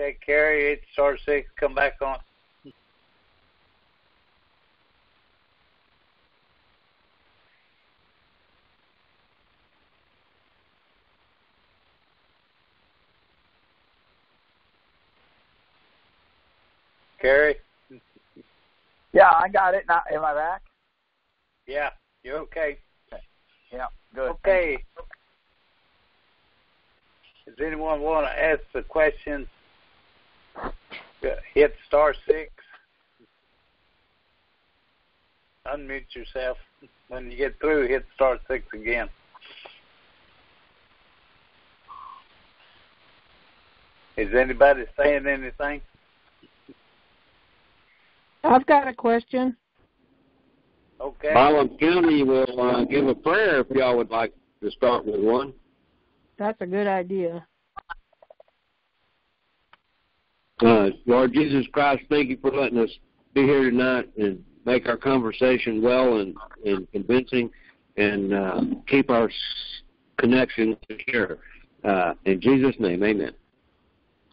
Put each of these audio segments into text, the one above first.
Okay, Carrie, it's star six. Come back on. Carrie? Yeah, I got it. Now, am I back? Yeah, you're okay. Yeah, good. Okay. Does anyone want to ask the question? Hit star six. Unmute yourself. When you get through, hit star six again. Is anybody saying anything? I've got a question. Okay. Baldwin County will uh, give a prayer if y'all would like to start with one. That's a good idea. Uh, Lord Jesus Christ, thank you for letting us be here tonight and make our conversation well and, and convincing and uh, keep our connection secure. Uh, in Jesus' name, amen.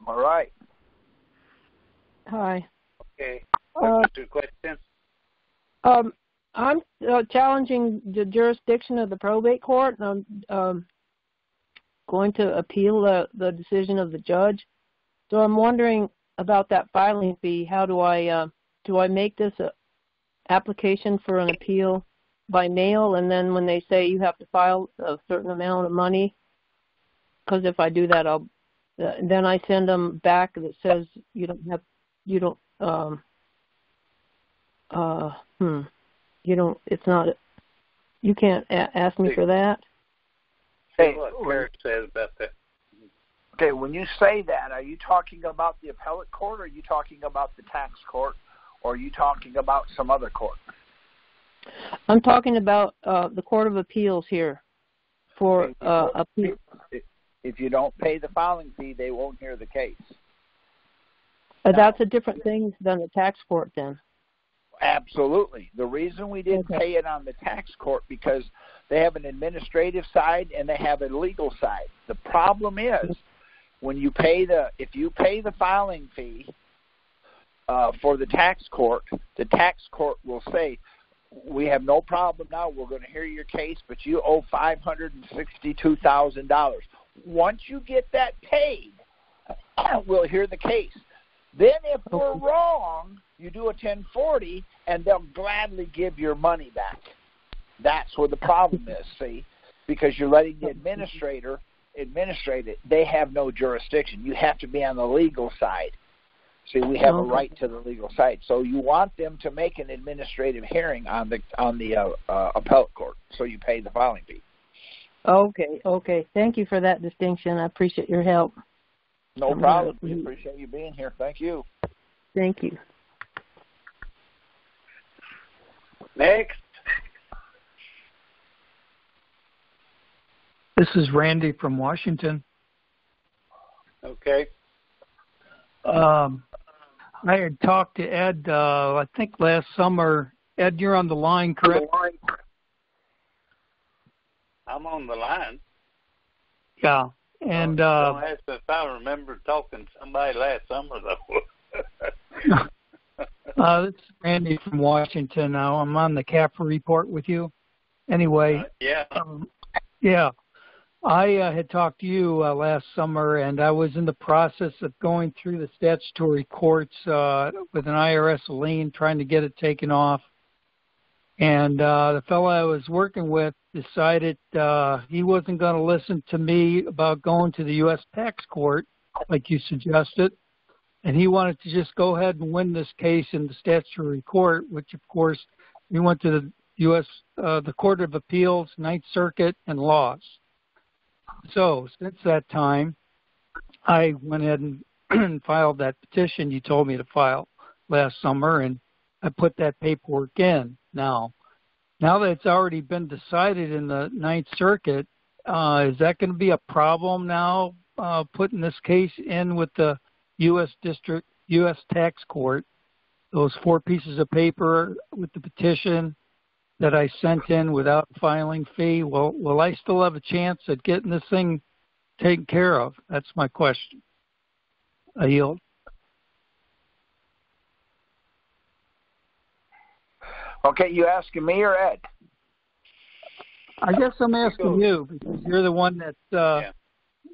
All right. Hi. Okay. Uh, What's your question? Um, I'm uh, challenging the jurisdiction of the probate court, and I'm um, going to appeal the, the decision of the judge. So I'm wondering about that filing fee. How do I uh, do I make this a application for an appeal by mail, and then when they say you have to file a certain amount of money, because if I do that, I'll uh, then I send them back that says you don't have you don't um, uh, hmm, you don't. It's not. You can't a- ask me for that. Hey, what Carrie says about that. Okay, when you say that, are you talking about the appellate court, or are you talking about the tax court, or are you talking about some other court? I'm talking about uh, the Court of Appeals here for uh, appeal. If you don't pay the filing fee, they won't hear the case. Uh, that's a different thing than the tax court. Then. Absolutely. The reason we didn't Okay. pay it on the tax court because they have an administrative side and they have a legal side. The problem is when you pay the if you pay the filing fee uh, for the tax court, the tax court will say, "We have no problem now. We're going to hear your case, but you owe five hundred and sixty-two thousand dollars. Once you get that paid, we'll hear the case. Then, if we're wrong, you do a 1040, and they'll gladly give your money back. That's where the problem is, see, because you're letting the administrator administrate it. They have no jurisdiction. You have to be on the legal side. See, we have a right to the legal side. So you want them to make an administrative hearing on the on the uh, uh, appellate court. So you pay the filing fee. Okay. Okay. Thank you for that distinction. I appreciate your help. No I'm problem. gonna- We appreciate you being here. Thank you. Thank you. Next. This is Randy from Washington. Okay. Um, I had talked to Ed, uh, I think last summer. Ed, you're on the line, correct? I'm on the line. Yeah. And Don't uh, ask if I remember talking to somebody last summer though. uh, this is Randy from Washington. Now I'm on the CAPRA report with you. Anyway, yeah. um, yeah, I uh, had talked to you uh, last summer, and I was in the process of going through the statutory courts uh, with an IRS lien, trying to get it taken off. And uh, the fellow I was working with decided uh, he wasn't going to listen to me about going to the U.S. tax court, like you suggested, and he wanted to just go ahead and win this case in the statutory court, which of course we went to the U.S. Uh, the Court of Appeals, Ninth Circuit, and lost. So since that time, I went ahead and filed that petition you told me to file last summer, and I put that paperwork in. Now, now that it's already been decided in the Ninth Circuit, uh, is that going to be a problem now? Uh, putting this case in with the U.S. District, U.S. Tax Court, those four pieces of paper with the petition that I sent in without filing fee. Will will I still have a chance at getting this thing taken care of? That's my question. I yield. Okay, you asking me or Ed? I guess I'm asking you because you're the one that's uh, Yeah.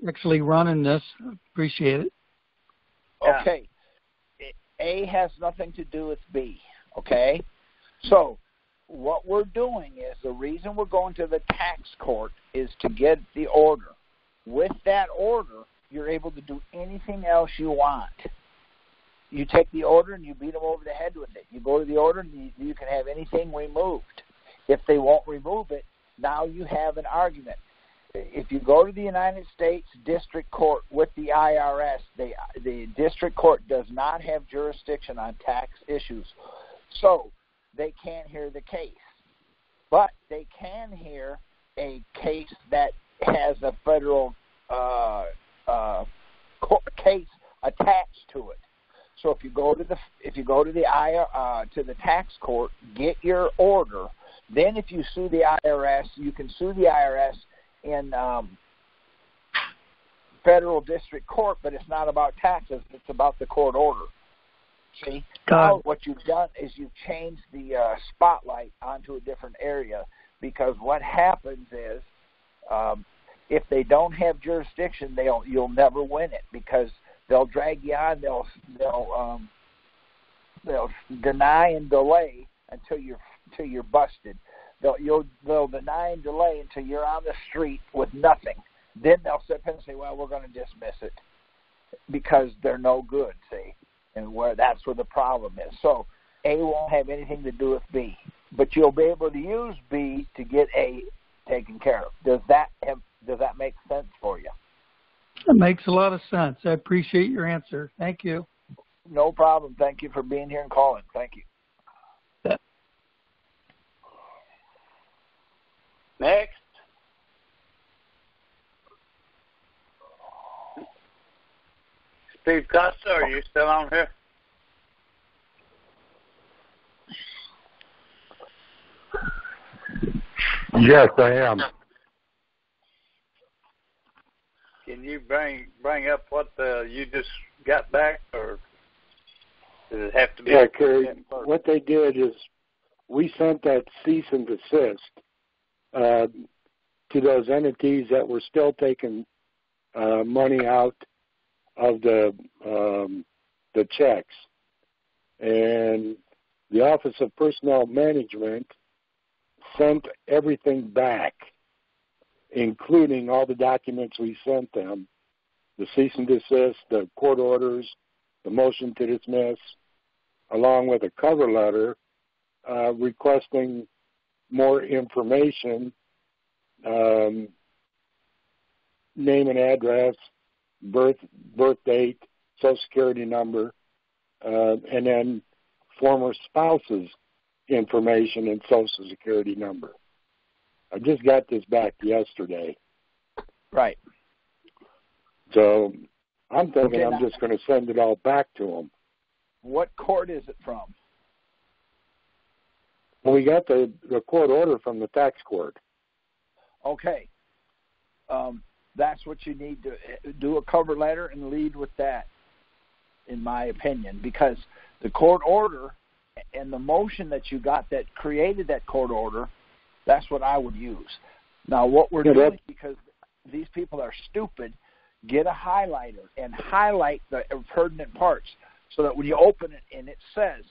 actually running this. Appreciate it. Okay. A has nothing to do with B. Okay? So, what we're doing is the reason we're going to the tax court is to get the order. With that order, you're able to do anything else you want. You take the order and you beat them over the head with it. You go to the order and you, you can have anything removed. If they won't remove it, now you have an argument. If you go to the United States District Court with the IRS, they, the district court does not have jurisdiction on tax issues. So they can't hear the case. But they can hear a case that has a federal uh, uh, case attached to it. So if you go to the if you go to the I uh, to the tax court, get your order. Then if you sue the IRS, you can sue the IRS in um, federal district court, but it's not about taxes. It's about the court order. See, now what you've done is you've changed the uh, spotlight onto a different area because what happens is um, if they don't have jurisdiction, they'll you'll never win it because they'll drag you on. They'll they'll um, they'll deny and delay until you're until you're busted. They'll you'll they'll deny and delay until you're on the street with nothing. Then they'll sit up and say, "Well, we're going to dismiss it because they're no good." See, and where that's where the problem is. So A won't have anything to do with B, but you'll be able to use B to get A taken care of. Does that have, does that make sense for you? That makes a lot of sense. I appreciate your answer. Thank you. No problem. Thank you for being here and calling. Thank you. Next. Steve Costa, are you still on here? Yes, I am. Can you bring bring up what the, you just got back, or does it have to be? Yeah, Kerry, what they did is we sent that cease and desist uh, to those entities that were still taking uh, money out of the um, the checks, and the Office of Personnel Management sent everything back, including all the documents we sent them, the cease and desist, the court orders, the motion to dismiss, along with a cover letter uh, requesting more information, um, name and address, birth birth date, social security number, uh, and then former spouse's information and social security number. I just got this back yesterday, Right. so I'm thinking Okay, I'm just going to send it all back to them. What court is it from? Well, we got the the court order from the tax court. Okay. Um, that's what you need to eh, do a cover letter and lead with that, in my opinion, because the court order and the motion that you got that created that court order, that's what I would use. Now, what we're Yeah, doing, because these people are stupid, get a highlighter and highlight the pertinent parts so that when you open it and it says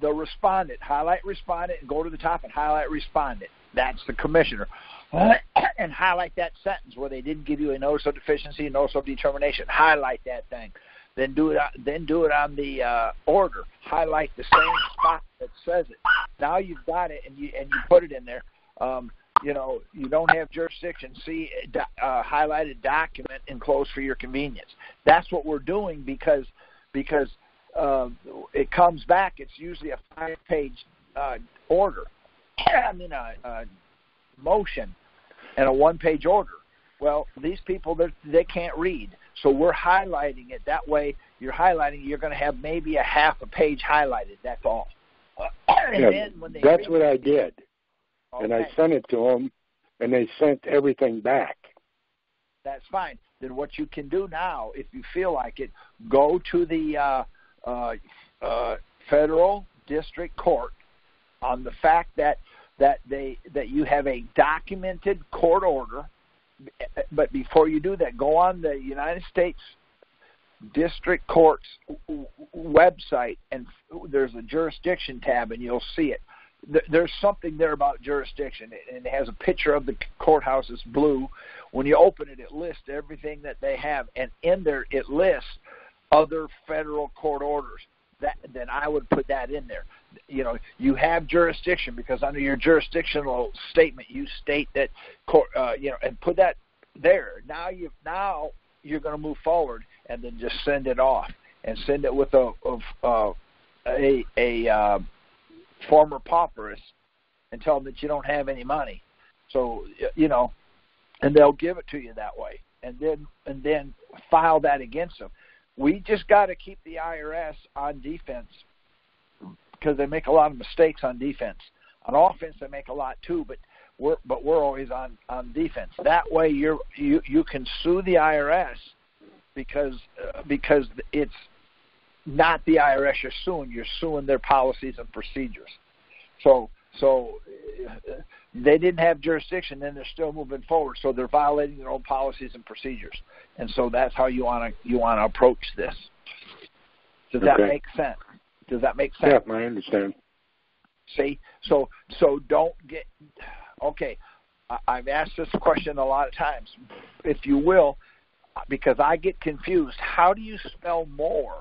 the respondent, highlight respondent and go to the top and highlight respondent. That's the commissioner. and highlight that sentence where they didn't give you a notice of deficiency, notice of determination. Highlight that thing. Then do it. On, then do it on the uh, order. Highlight the same spot that says it. Now you've got it, and you and you put it in there. Um, you know, you don't have jurisdiction. See, uh, highlighted document enclosed for your convenience. That's what we're doing because because uh, it comes back. It's usually a five-page uh, order. I mean, a, a motion and a one-page order. Well, these people they they can't read, so we're highlighting it. That way, you're highlighting. You're going to have maybe a half a page highlighted. That's all. and Yeah, then when they that's read what I did, and I sent it to them, and they sent everything back. That's fine. then what you can do now, if you feel like it, go to the uh, uh, uh, federal district court on the fact that that they that you have a documented court order. But before you do that, go on the United States District Court's website, and there's a jurisdiction tab, and you'll see it. There's something there about jurisdiction, and it has a picture of the courthouse. It's blue. When you open it, it lists everything that they have, and in there it lists other federal court orders. That then I would put that in there. You know, you have jurisdiction because under your jurisdictional statement, you state that. Uh, you know, and put that there. Now you now you're going to move forward and then just send it off and send it with a of uh, a a uh, forma pauperis and tell them that you don't have any money. So you know, and they'll give it to you that way, and then and then file that against them. We just got to keep the IRS on defense because they make a lot of mistakes on defense. On offense, they make a lot too, but we're but we're always on on defense. That way, you're you you can sue the IRS because uh, because it's not the IRS you're suing. You're suing their policies and procedures. So so uh, they didn't have jurisdiction, then they're still moving forward. So they're violating their own policies and procedures. And so that's how you want to you want to approach this. Does Okay. that make sense? Does that make sense? Yeah, I understand. See, so so don't get okay. I- I've asked this question a lot of times, if you will, because I get confused. How do you spell more?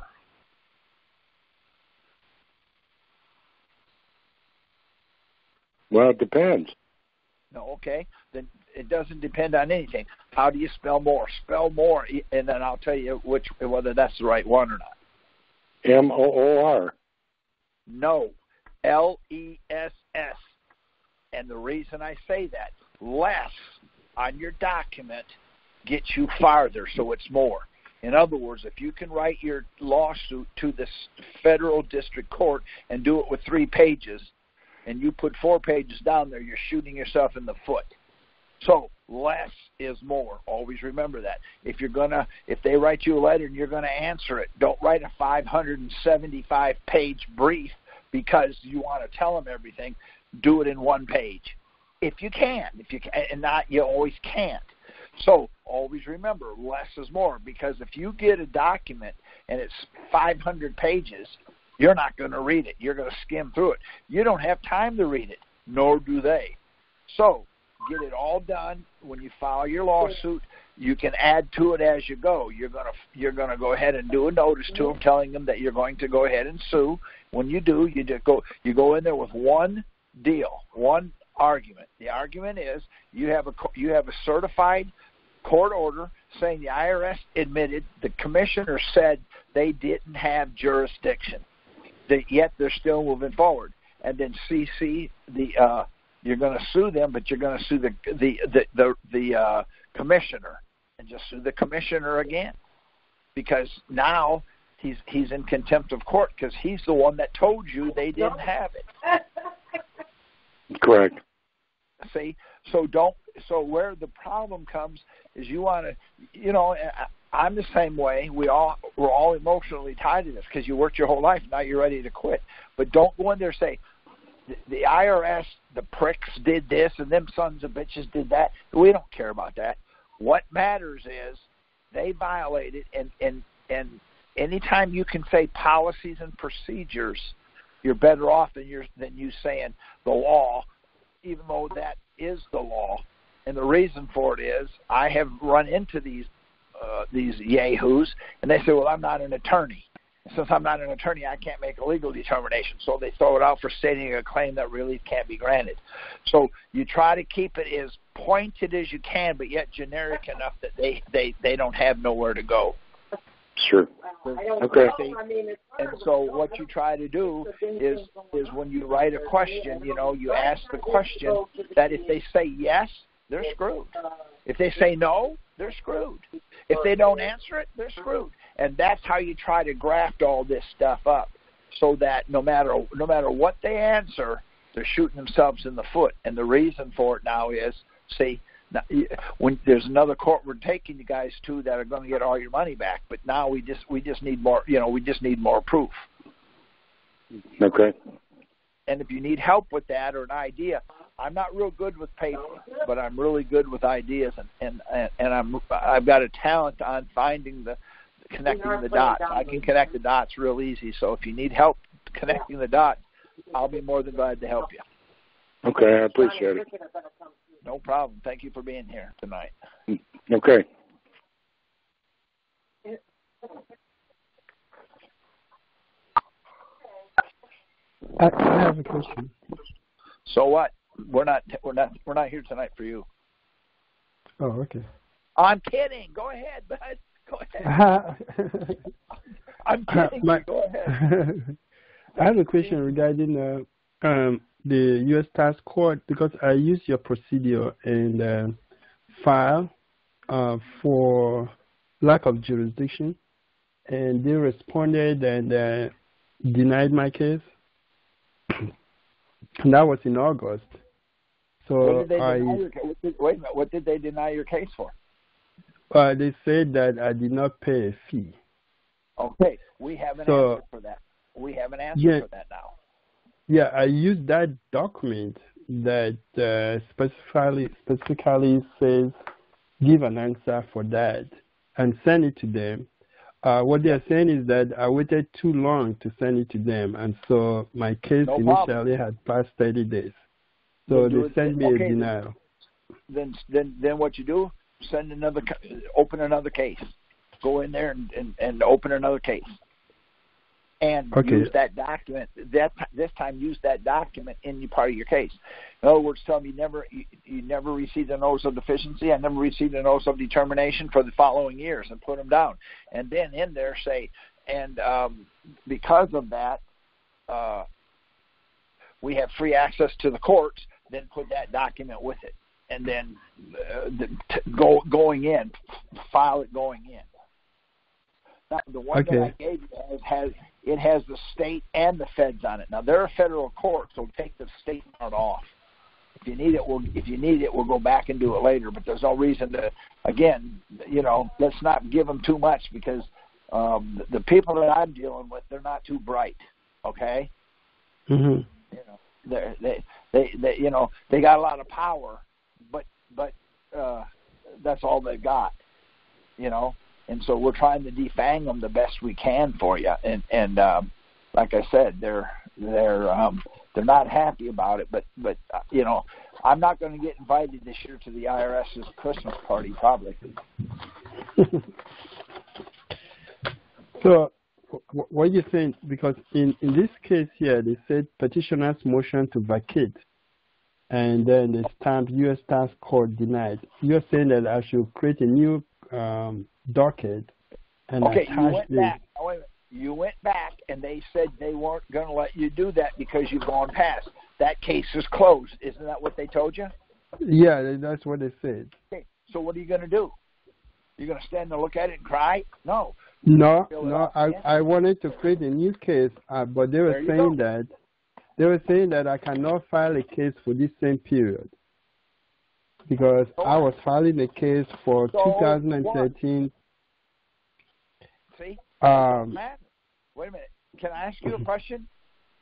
Well, it depends. No, okay. Then it doesn't depend on anything. How do you spell more? Spell more, and then I'll tell you which whether that's the right one or not. M O O R. No, L E S S. And the reason I say that, less on your document gets you farther, so it's more. In other words, if you can write your lawsuit to the federal district court and do it with three pages, and you put four pages down there, you're shooting yourself in the foot. So less is more. Always remember that. If you're gonna, if they write you a letter and you're gonna answer it, don't write a 575 page brief because you want to tell them everything. Do it in one page, if you can. If you can, and not you always can't. So always remember, less is more because if you get a document and it's 500 pages, you're not going to read it. You're going to skim through it. You don't have time to read it, nor do they. So get it all done when you file your lawsuit. You can add to it as you go. You're to you're to go ahead and do a notice to them, telling them that you're going to go ahead and sue. When you do, you just go you go in there with one deal, one argument. The argument is you have a you have a certified court order saying the IRS admitted the commissioner said they didn't have jurisdiction. That yet they're still moving forward. And then CC the uh, you're going to sue them, but you're going to sue the the the the, the uh, commissioner and just sue the commissioner again because now he's he's in contempt of court because he's the one that told you they didn't have it. Correct. See, so don't. So where the problem comes is you want to, you know, I- I'm the same way. We all we're all emotionally tied to this because you worked your whole life. Now you're ready to quit. But don't go in there and say the, IRS, the pricks did this and them sons of bitches did that. We don't care about that. What matters is they violated and and and anytime you can say policies and procedures, you're better off than you're than you saying the law, even though that is the law. And the reason for it is I have run into these uh, these yahoos, and they say, "Well, I'm not an attorney. And since I'm not an attorney, I can't make a legal determination." So they throw it out for stating a claim that relief can't be granted. So you try to keep it as pointed as you can, but yet generic enough that they they they don't have nowhere to go. Sure. Okay. See? And so what you try to do is is when you write a question, you know, you ask the question that if they say yes, they're screwed. If they say no, they're screwed. If they don't answer it, they're screwed. And that's how you try to graft all this stuff up so that no matter no matter what they answer, they're shooting themselves in the foot. And the reason for it now is see, when there's another court we're taking you guys to that are going to get all your money back, but now we just we just need more. You know, we just need more proof. Okay. And if you need help with that or an idea, I'm not real good with paper, but I'm really good with ideas, and and and, and I'm I've got a talent on finding the connecting the dots. I can connect the dots real easy. So if you need help connecting the dots, I'll be more than glad to help you. Okay, I appreciate it. No problem. Thank you for being here tonight. Okay. I, I have a question. So what? We're not we're not we're not here tonight for you. Oh, okay. I'm kidding. Go ahead, bud. Go ahead. I'm kidding. My- Go ahead. I have a question regarding uh, um, the U.S. Tax Court because I used your procedure and uh, file uh, for lack of jurisdiction, and they responded and uh, denied my case. and that was in August. So I, wait a minute. What did they deny your case for? Uh, they said that I did not pay a fee. Okay, we have an So- answer for that. We have an answer Yeah. for that now. Yeah, I used that document that uh, specifically specifically says give an answer for that and send it to them. Uh, what they are saying is that I waited too long to send it to them, and so my case No initially had passed 30 days. So they sent me okay, a denial. Then then then what you do? Send another open another case. Go in there and and, and open another case. And Okay. use that document. That this time, use that document in your part of your case. In other words, tell me you never you, you never received a notice of deficiency. I never received a notice of determination for the following years, and put them down. And then in there say, and um, because of that, uh, we have free access to the courts. Then put that document with it, and then uh, the, t- go going in, file it going in. Now, the one Okay. that I gave you has, has it has the state and the feds on it. Now they're a federal court, so take the state part off. If you need it, we'll if you need it, we'll go back and do it later. But there's no reason to. Again, you know, let's not give them too much because um, the, the people that I'm dealing with, they're not too bright. Okay, hmm you know, they they they you know they got a lot of power, but uh, that's all they've got. You know, and so we're trying to defang them the best we can for you. And and um, like I said, they're they're um, they're not happy about it. But but uh, you know, I'm not going to get invited this year to the IRS's Christmas party probably. So, what do you think? Because in, in this case here, they said petitioner's motion to vacate, and then they stamped U.S. Tax Court denied. You're saying that I should create a new um, docket and Okay, you attach went the. back. Oh, wait a. You went back, and they said they weren't going to let you do that because you've gone past. That case is closed. Isn't that what they told you? Yeah, that's what they said. Okay, so what are you going to do? You're going to stand and look at it and cry? No. No, no, I? I wanted to create a new case, uh, but they were saying go. that they were saying that I cannot file a case for this same period because So I was filing a case for So 2013. See? Um, Matt, wait a minute. Can I ask you a question?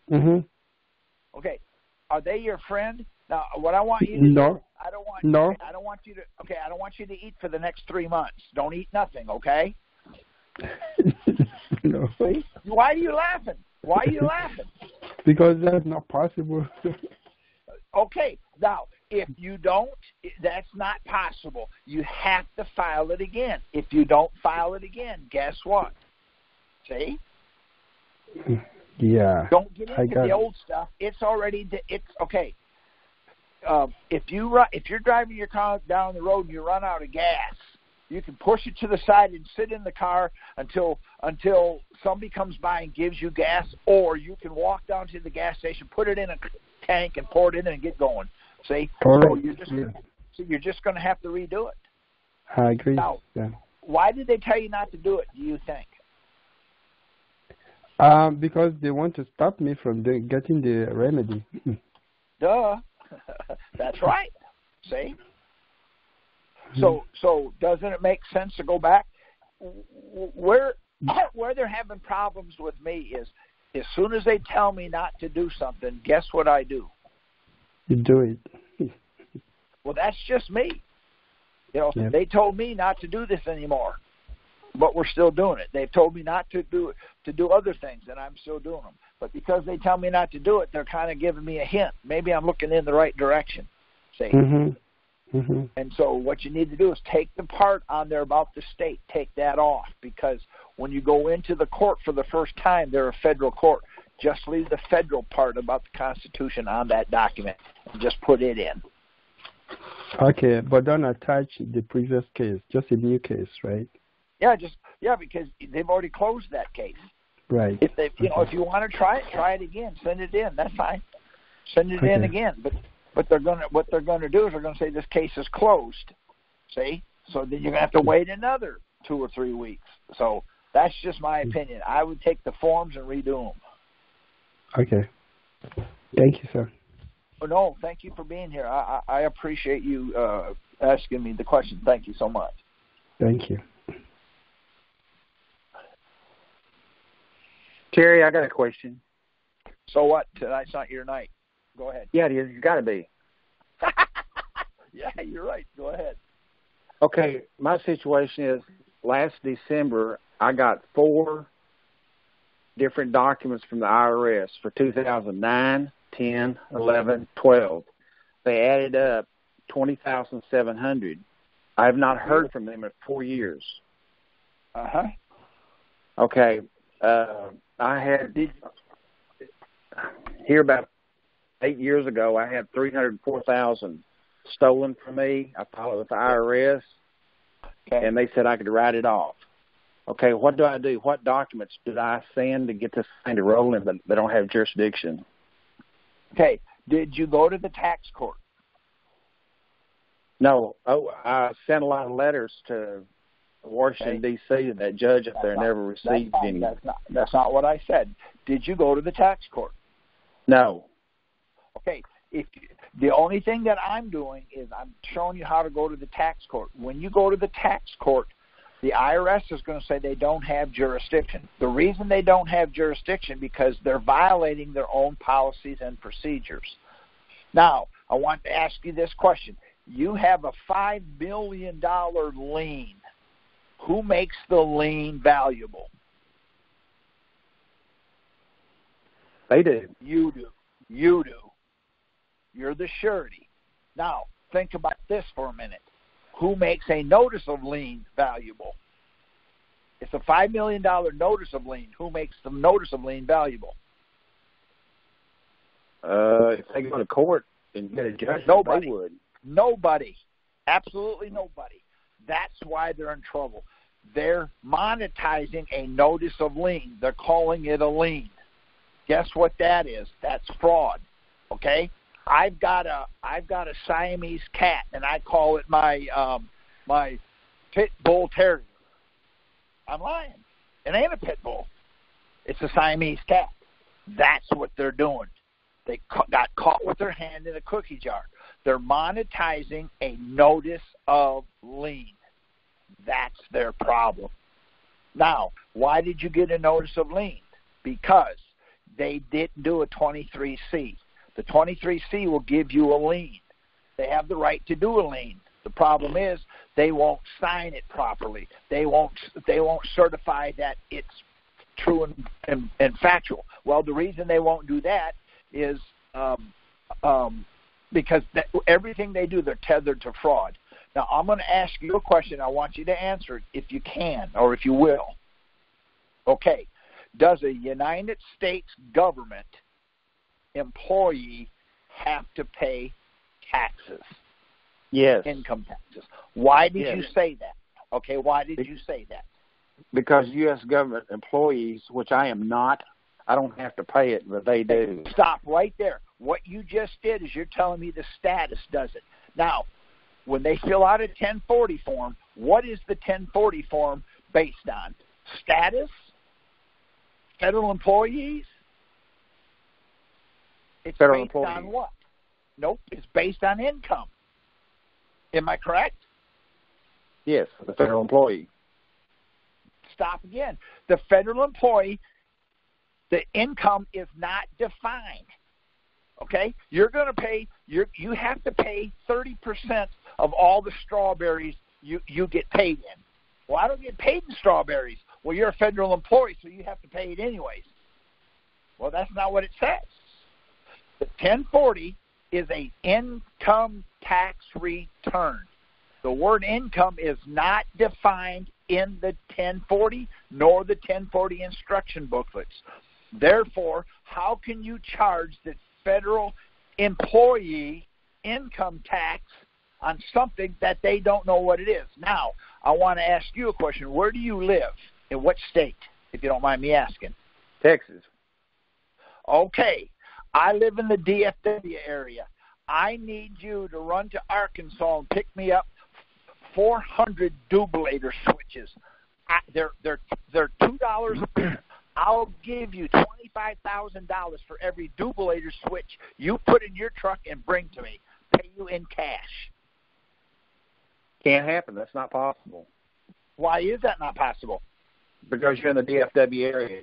Mm-hmm. Okay. Are they your friend? Now, what I want you to do, No, I don't want No. I don't want you to okay, I don't want you to eat for the next 3 months. Don't eat nothing, okay? no, See? Why are you laughing? Why are you laughing? because that's not possible. Okay, now if you don't, that's not possible. You have to file it again. If you don't file it again, guess what? See? yeah, Don't get into the old stuff. It's already it's okay. Um, if you ru- if you're driving your car down the road and you run out of gas, you can push it to the side and sit in the car until until somebody comes by and gives you gas, or you can walk down to the gas station, put it in a tank, and pour it in and get going. See, so you're just Yeah. so you're just going to have to redo it. I agree. Now- Yeah. Why did they tell you not to do it? Do you think? Um, because they want to stop me from doing, getting the remedy. Duh. That's right. See? So so doesn't it make sense to go back? Where where they're having problems with me is as soon as they tell me not to do something, guess what I do? You do it. well, that's just me. You know, Yep. they told me not to do this anymore, but we're still doing it. They've told me not to do to do other things, and I'm still doing them. But because they tell me not to do it, they're kind of giving me a hint. Maybe I'm looking in the right direction. See, Mhm. Mhm. and so what you need to do is take the part on there about the state, take that off because when you go into the court for the first time, they're a federal court. Just leave the federal part about the Constitution on that document and just put it in. Okay, but don't attach the previous case, just a new case, right? Yeah, just yeah, because they've already closed that case. Right. If they, you know, if you want to try it, try it again. Send it in. That's fine. Send it in again. But but they're gonna what they're gonna do is they're gonna say this case is closed. See, so then you're gonna have to wait another two or three weeks. So that's just my opinion. I would take the forms and redo them. Okay. Thank you, sir. Oh, no, thank you for being here. I I, I appreciate you uh, asking me the question. Thank you so much. Thank you. Terry, I got a question. So what? Tonight's not your night. Go ahead. Yeah, it is. You got to be. yeah, you're right. Go ahead. Okay, my situation is last December I got four different documents from the IRS for 2009, 10, 11, 12. They added up 20,700. I have not heard from them in 4 years. Uh huh. Okay, uh I had Did here about 8 years ago I had 304,000 stolen from me. I filed with the IRS okay. and they said I could write it off. Okay, what do I do? What documents did I send to get this thing to roll in, but they don't have jurisdiction? Okay. Did you go to the tax court? No. Oh, I sent a lot of letters to Washington D.C. and that judge up there not- never That's received not, any. that's not that's not what I said. Did you go to the tax court? No. Okay. If the only thing that I'm doing is I'm showing you how to go to the tax court. When you go to the tax court, the IRS is going to say they don't have jurisdiction. The reason they don't have jurisdiction because they're violating their own policies and procedures. Now, I want to ask you this question. You have a 5 million dollar lien. Who makes the lien valuable? They do. You do. You do. You're the surety. Now, think about this for a minute. Who makes a notice of lien valuable? It's a $5 million notice of lien. Who makes the notice of lien valuable? Uh, if they go to court and get a judgment, Nobody. would. Nobody. Absolutely nobody. That's why they're in trouble. They're monetizing a notice of lien. They're calling it a lien. Guess what that is? That's fraud. Okay? I've got a I've got a Siamese cat and I call it my um my pit bull terrier. I'm lying. It ain't a pit bull. It's a Siamese cat. That's what they're doing. They ca- got caught with their hand in a cookie jar. They're monetizing a notice of lien. That's their problem. Now, why did you get a notice of lien? Because they didn't do a 23C. The 23C will give you a lien. They have the right to do a lien. The problem is they won't sign it properly. They won't they won't certify that it's true and, and, and factual. Well, the reason they won't do that is um, um, because that, everything they do, they're tethered to fraud. Now, I'm going to ask you a question. I want you to answer it if you can or if you will. Okay. Does a United States government employee have to pay taxes, Yes, income taxes? Why did Yes. you say that? Okay, why did you say that? because U.S. government employees, which I am not, I don't have to pay it, but they do. Stop right there. What you just did is you're telling me the status does it. Now, when they fill out a 1040 form, what is the 1040 form based on? Status? Federal employees? It's Federal based on what? Nope, it's based on income. Am I correct? Yes, the federal employee. Stop again. The federal employee, the income is not defined. Okay, you're going to pay. You you have to pay thirty percent of all the strawberries you you get paid in. Well, I don't get paid in strawberries. Well, you're a federal employee, so you have to pay it anyways. Well, that's not what it says. The 1040 is a income tax return. The word income is not defined in the 1040 nor the 1040 instruction booklets. Therefore, how can you charge the federal employee income tax on something that they don't know what it is? Now, I want to ask you a question. Where do you live? In what state, if you don't mind me asking? Texas. Okay. I live in the DFW area. I need you to run to Arkansas and pick me up 400 dubulator switches. I, they're they're they're two dollars a piece. I'll give you twenty five thousand dollars for every dubulator switch you put in your truck and bring to me. Pay you in cash. Can't happen. That's not possible. Why is that not possible? Because you're in the DFW area.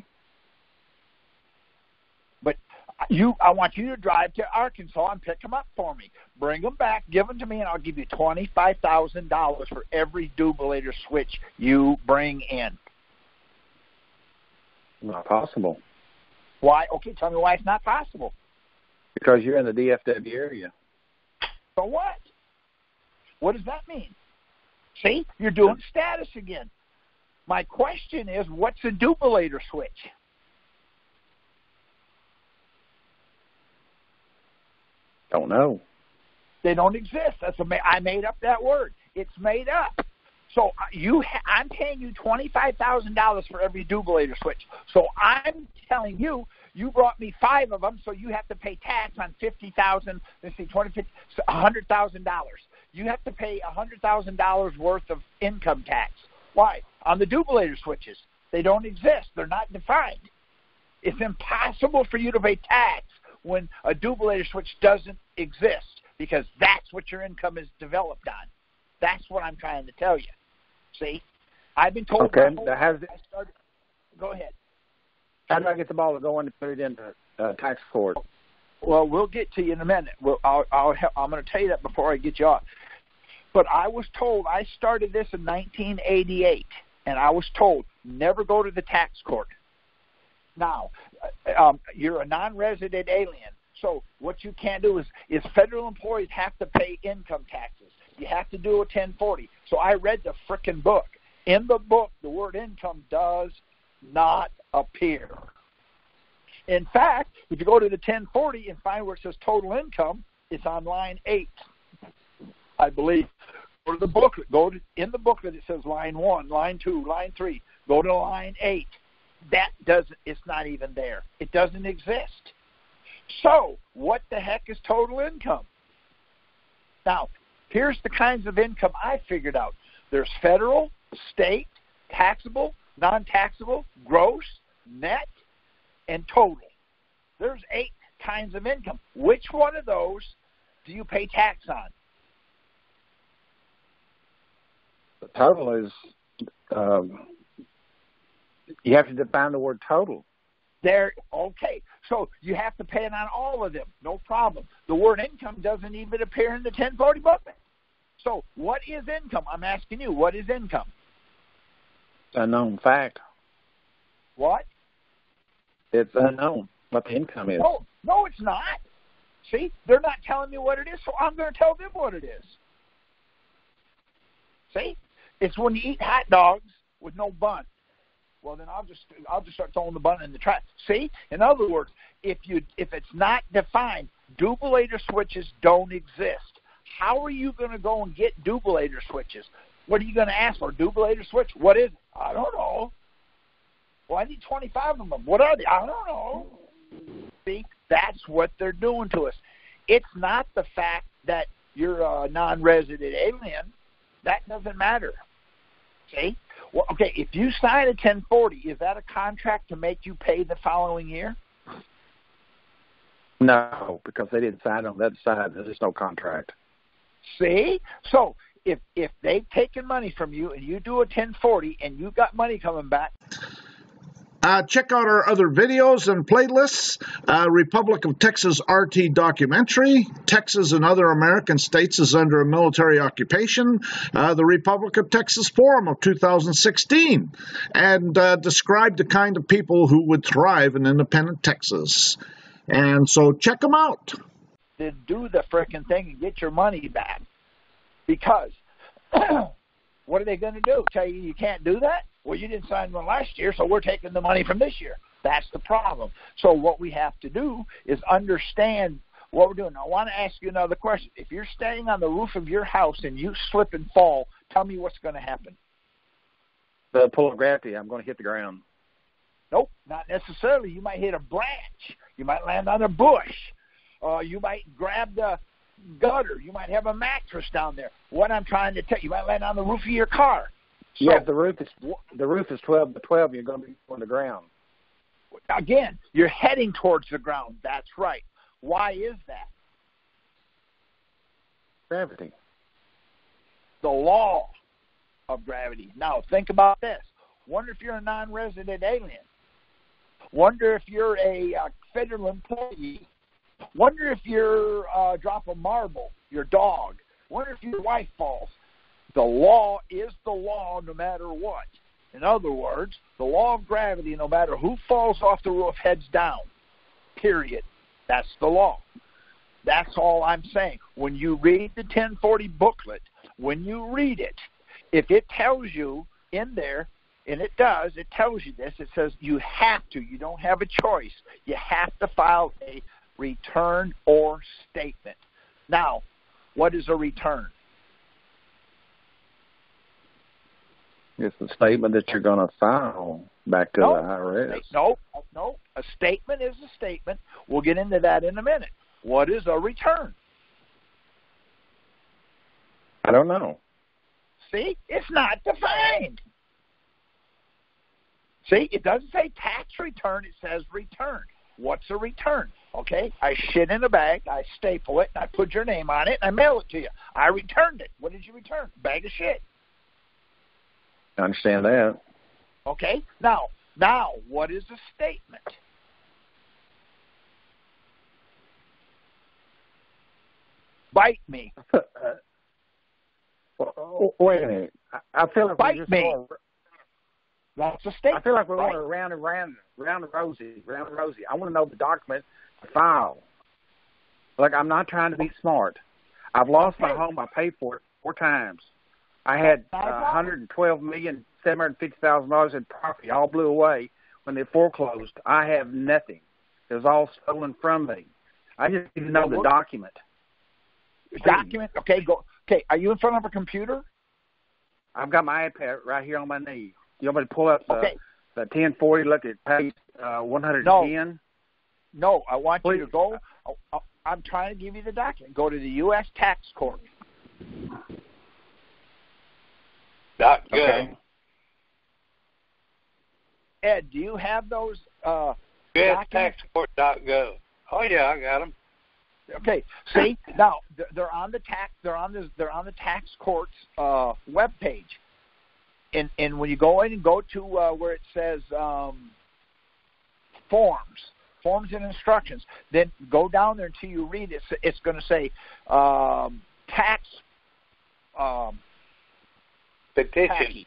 You, I want you to drive to Arkansas and pick them up for me. Bring them back, give them to me, and I'll give you twenty-five thousand dollars for every dubulator switch you bring in. Not possible. Why? Okay, tell me why it's not possible. Because you're in the DFW area. So what? What does that mean? See, you're doing status again. My question is, what's a dubulator switch? Don't know. They don't exist. That's a, I made up that word. It's made up. So uh, you, ha- I'm paying you twenty five thousand dollars for every dubulator switch. So I'm telling you, you brought me five of them, so you have to pay tax on fifty thousand. Let's see, twenty fifty, a hundred thousand dollars. You have to pay a hundred thousand dollars worth of income tax. Why? On the dubulator switches, they don't exist. They're not defined. It's impossible for you to pay tax when a dubulator switch doesn't exist because that's what your income is developed on. That's what I'm trying to tell you. See, I've been told. Okay, that has I started, go ahead. How do I get the ball to go in and put it into uh, tax court? Well, we'll get to you in a minute. Well, I'll, I'll, I'm going to tell you that before I get you off. But I was told I started this in 1988, and I was told never go to the tax court. Now, um, you're a non-resident alien, so what you can't do is is federal employees have to pay income taxes. You have to do a 1040. So I read the frickin' book. In the book, the word income does not appear. In fact, if you go to the 1040 and find where it says total income, it's on line 8, I believe. Go to the booklet. Go to, in the booklet, it says line 1, line 2, line 3. Go to line 8. That doesn't, it's not even there. It doesn't exist. So, what the heck is total income? Now, here's the kinds of income I figured out. There's federal, state, taxable, non-taxable, gross, net, and total. There's eight kinds of income. Which one of those do you pay tax on? The total is um, you have to define the word total. There, okay. So you have to pay it on all of them, no problem. The word income doesn't even appear in the 1040 booklet. So what is income? I'm asking you, what is income? Unknown fact. What? It's unknown what the income is. No, no, it's not. See, they're not telling me what it is, so I'm going to tell them what it is. See, it's when you eat hot dogs with no bun. Well, then I'll just I'll just start throwing the bun in the trash. See, in other words, if you if it's not defined, dubulator switches don't exist. How are you going to go and get dubulator switches? What are you going to ask for? Dubulator switch? What is it? I don't know. Well, I need 25 of them. What are they? I don't know. See, that's what they're doing to us. It's not the fact that you're a non-resident alien. That doesn't matter. See? Well, okay, if you sign a 1040, is that a contract to make you pay the following year? No, because they didn't sign on that side. There's no contract. See? So if if they've taken money from you and you do a 1040 and you've got money coming back, Uh, check out our other videos and playlists. Uh, Republic of Texas RT documentary. Texas and other American states is under a military occupation. Uh, the Republic of Texas Forum of 2016. And uh, describe the kind of people who would thrive in independent Texas. And so check them out. then do the frickin' thing and get your money back. Because what are they going to do? Tell you you can't do that? Well, you didn't sign one last year, so we're taking the money from this year. That's the problem. So what we have to do is understand what we're doing. I want to ask you another question. If you're staying on the roof of your house and you slip and fall, tell me what's going to happen. The pull of gravity, I'm going to hit the ground. Nope, not necessarily. You might hit a branch. You might land on a bush. Uh, you might grab the gutter. You might have a mattress down there. What I'm trying to tell you, you might land on the roof of your car. So, yeah, if the roof is the roof is 12 to 12, you're going to be on the ground. again, you're heading towards the ground. That's right. Why is that? Gravity. The law of gravity. Now, think about this. Wonder if you're a non-resident alien. Wonder if you're a uh, federal employee. Wonder if you're uh, drop a marble, your dog. Wonder if your wife falls. The law is the law no matter what. In other words, the law of gravity, no matter who falls off the roof, heads down. Period. That's the law. That's all I'm saying. When you read the 1040 booklet, when you read it, if it tells you in there, and it does, it tells you this, it says you have to, you don't have a choice. You have to file a return or statement. Now, what is a return? It's the statement that you're going to file back to No. the IRS. No, no. A statement is a statement. We'll get into that in a minute. What is a return? I don't know. See, it's not defined. See, it doesn't say tax return, it says return. What's a return? Okay, I shit in a bag, I staple it, and I put your name on it, and I mail it to you. I returned it. What did you return? Bag of shit. I understand that. Okay, now, now, what is a statement? Bite me. Wait a minute. I- I feel like Bite me. going, That's a I statement. feel like we're right? going round and round, round and rosy, round and rosy. I want to know the document, the file. Like I'm not trying to be smart. I've lost my home. I paid for it four times. I had uh, problem. 112 million, 750 thousand dollars in property. All blew away when they foreclosed. I have nothing. It was all stolen from me. I just need to know the document. Document. Okay, go. Okay, are you in front of a computer? I've got my iPad right here on my knee. You want me to pull up the, Okay. the 1040? Look at page uh, 110. No, no, I want you to go. I'm trying to give you the document. Go to the U.S. Tax Court. Dot gov. Okay. Ed, do you have those? Uh? USTaxcourt.gov. Oh yeah, I got them. Okay. See now they're- they're on the tax. They're on the they're on the tax court's uh, web page. And and when you go in and go to uh, where it says um, forms, forms and instructions, then go down there until you read it. It's, it's going to say um, tax um, Petition. package,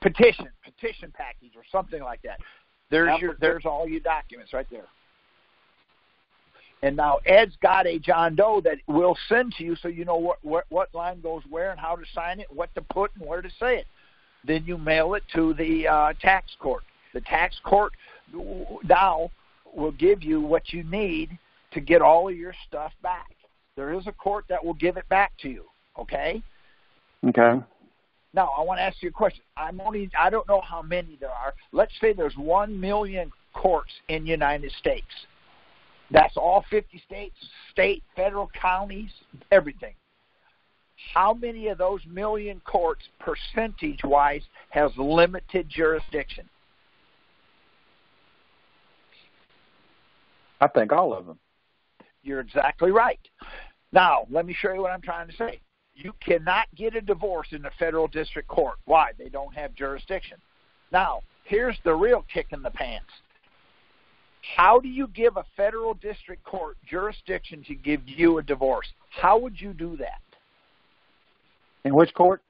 petition, petition package, or something like that. There's Number your there's all your documents right there. And now Ed's got a John Doe that will send to you, so you know what what, what line goes where and how to sign it, what to put and where to say it. Then you mail it to the uh, tax court. The tax court now will give you what you need to get all of your stuff back. There is a court that will give it back to you. Okay. Okay. Now, I want to ask you a question. I'm only I don't know how many there are. Let's say there's 1 million courts in the United States. That's all 50 states, state, federal, counties, everything. How many of those million courts percentage-wise has limited jurisdiction? I think all of them. You're exactly right. Now, let me show you what I'm trying to say. You cannot get a divorce in the federal district court. Why? They don't have jurisdiction. Now, here's the real kick in the pants. How do you give a federal district court jurisdiction to give you a divorce? How would you do that? In which court?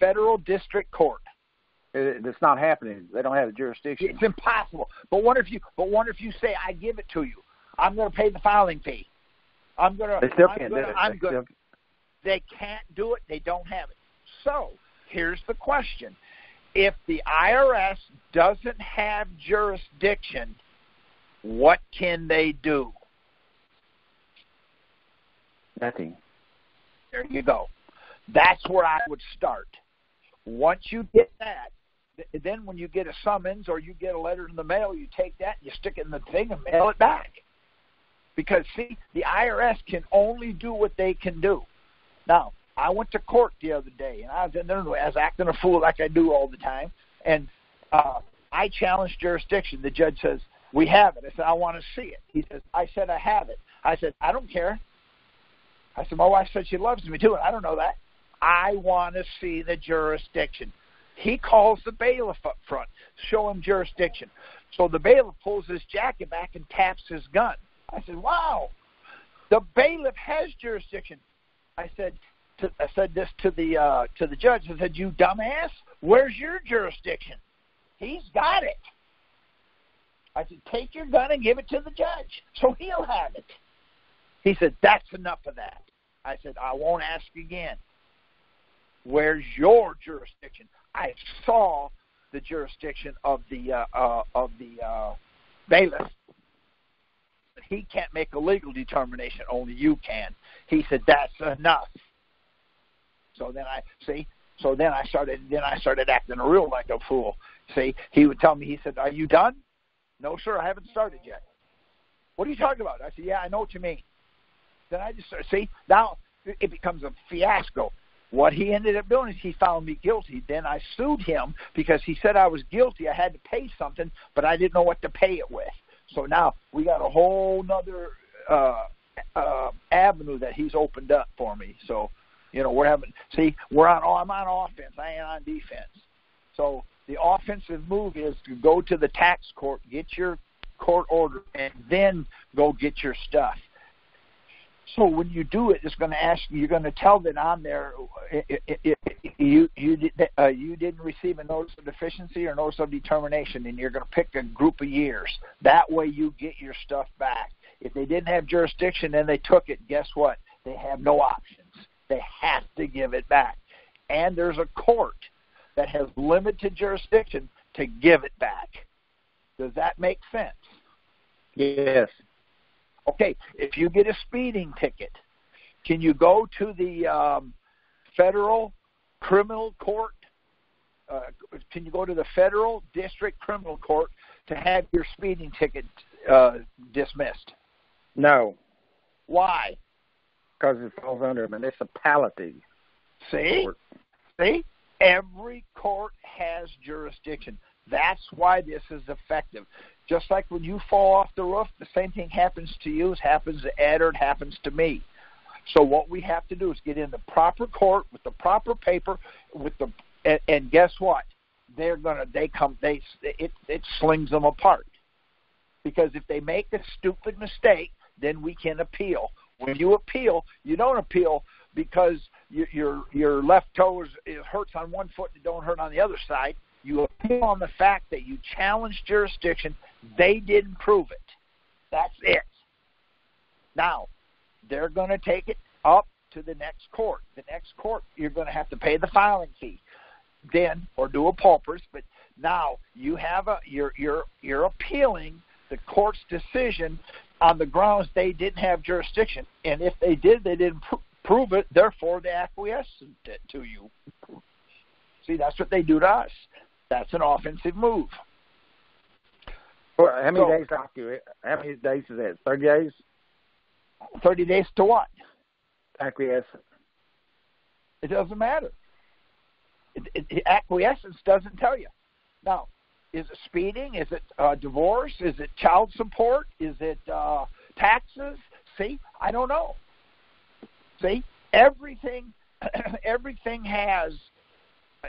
Federal district court. It, it's not happening. They don't have the jurisdiction. It's impossible. But what if you? But what if you say, "I give it to you. I'm going to pay the filing fee. I'm going to. They still I'm can't gonna, do it. I'm They going. still- They can't do it. They don't have it. So here's the question: If the IRS doesn't have jurisdiction, what can they do? Nothing. There you go. That's where I would start. Once you get that, th- then when you get a summons or you get a letter in the mail, you take that, and you stick it in the thing, and mail it back. Because see, the IRS can only do what they can do. Now, I went to court the other day, and I was in there, I was acting a fool like I do all the time, and uh, I challenged jurisdiction. The judge says, "We have it." I said, "I want to see it." He says, "I said I have it." I said, "I don't care." I said, "My wife said she loves me too, and I don't know that." I want to see the jurisdiction. He calls the bailiff up front, show him jurisdiction. So the bailiff pulls his jacket back and taps his gun. I said, "Wow, the bailiff has jurisdiction." I said, to, I said this to the uh, to the judge. I said, "You dumbass, where's your jurisdiction? He's got it." I said, "Take your gun and give it to the judge, so he'll have it." He said, "That's enough of that." I said, "I won't ask again." Where's your jurisdiction? I saw the jurisdiction of the uh, uh, of the uh, bailiff. He can't make a legal determination. Only you can. He said that's enough. So then I see. So then I started. Then I started acting real like a fool. See, he would tell me. He said, "Are you done?" No, sir. I haven't started yet. What are you talking about? I said, "Yeah, I know what you mean." Then I just started, see now it becomes a fiasco. What he ended up doing is he found me guilty. Then I sued him because he said I was guilty. I had to pay something, but I didn't know what to pay it with. So now we got a whole nother uh, uh, avenue that he's opened up for me. So, you know, we're having see we're on. I'm on offense. I ain't on defense. So the offensive move is to go to the tax court, get your court order, and then go get your stuff. So when you do it, it's going to ask you. You're going to tell that on there you you uh, you didn't receive a notice of deficiency or notice of determination, and you're going to pick a group of years. That way, you get your stuff back. If they didn't have jurisdiction and they took it, guess what? They have no options. They have to give it back. And there's a court that has limited jurisdiction to give it back. Does that make sense? Yes. Okay, if you get a speeding ticket, can you go to the um, federal criminal court? Uh, can you go to the federal district criminal court to have your speeding ticket uh, dismissed? No, Why? because it falls under a municipality. See? Court. See? Every court has jurisdiction. That's why this is effective. Just like when you fall off the roof, the same thing happens to you as happens to Ed or it happens to me. So what we have to do is get in the proper court with the proper paper, with the and, and guess what? They're gonna they come they it it slings them apart because if they make a stupid mistake, then we can appeal. When you appeal, you don't appeal because your your, your left toe is, it hurts on one foot and it don't hurt on the other side. You appeal on the fact that you challenged jurisdiction. They didn't prove it. That's it. Now, they're going to take it up to the next court. The next court, you're going to have to pay the filing fee, then or do a paupers. But now you have a you're you're you're appealing the court's decision on the grounds they didn't have jurisdiction, and if they did, they didn't pr- prove it. Therefore, they acquiesced to you. See, that's what they do to us. That's an offensive move. Well, how many So- days accu- How many days is that? Thirty days. Thirty days to what? Acquiescence. It doesn't matter. It, it- acquiescence doesn't tell you. Now, is it speeding? Is it uh, divorce? Is it child support? Is it uh, taxes? See, I don't know. See, everything everything has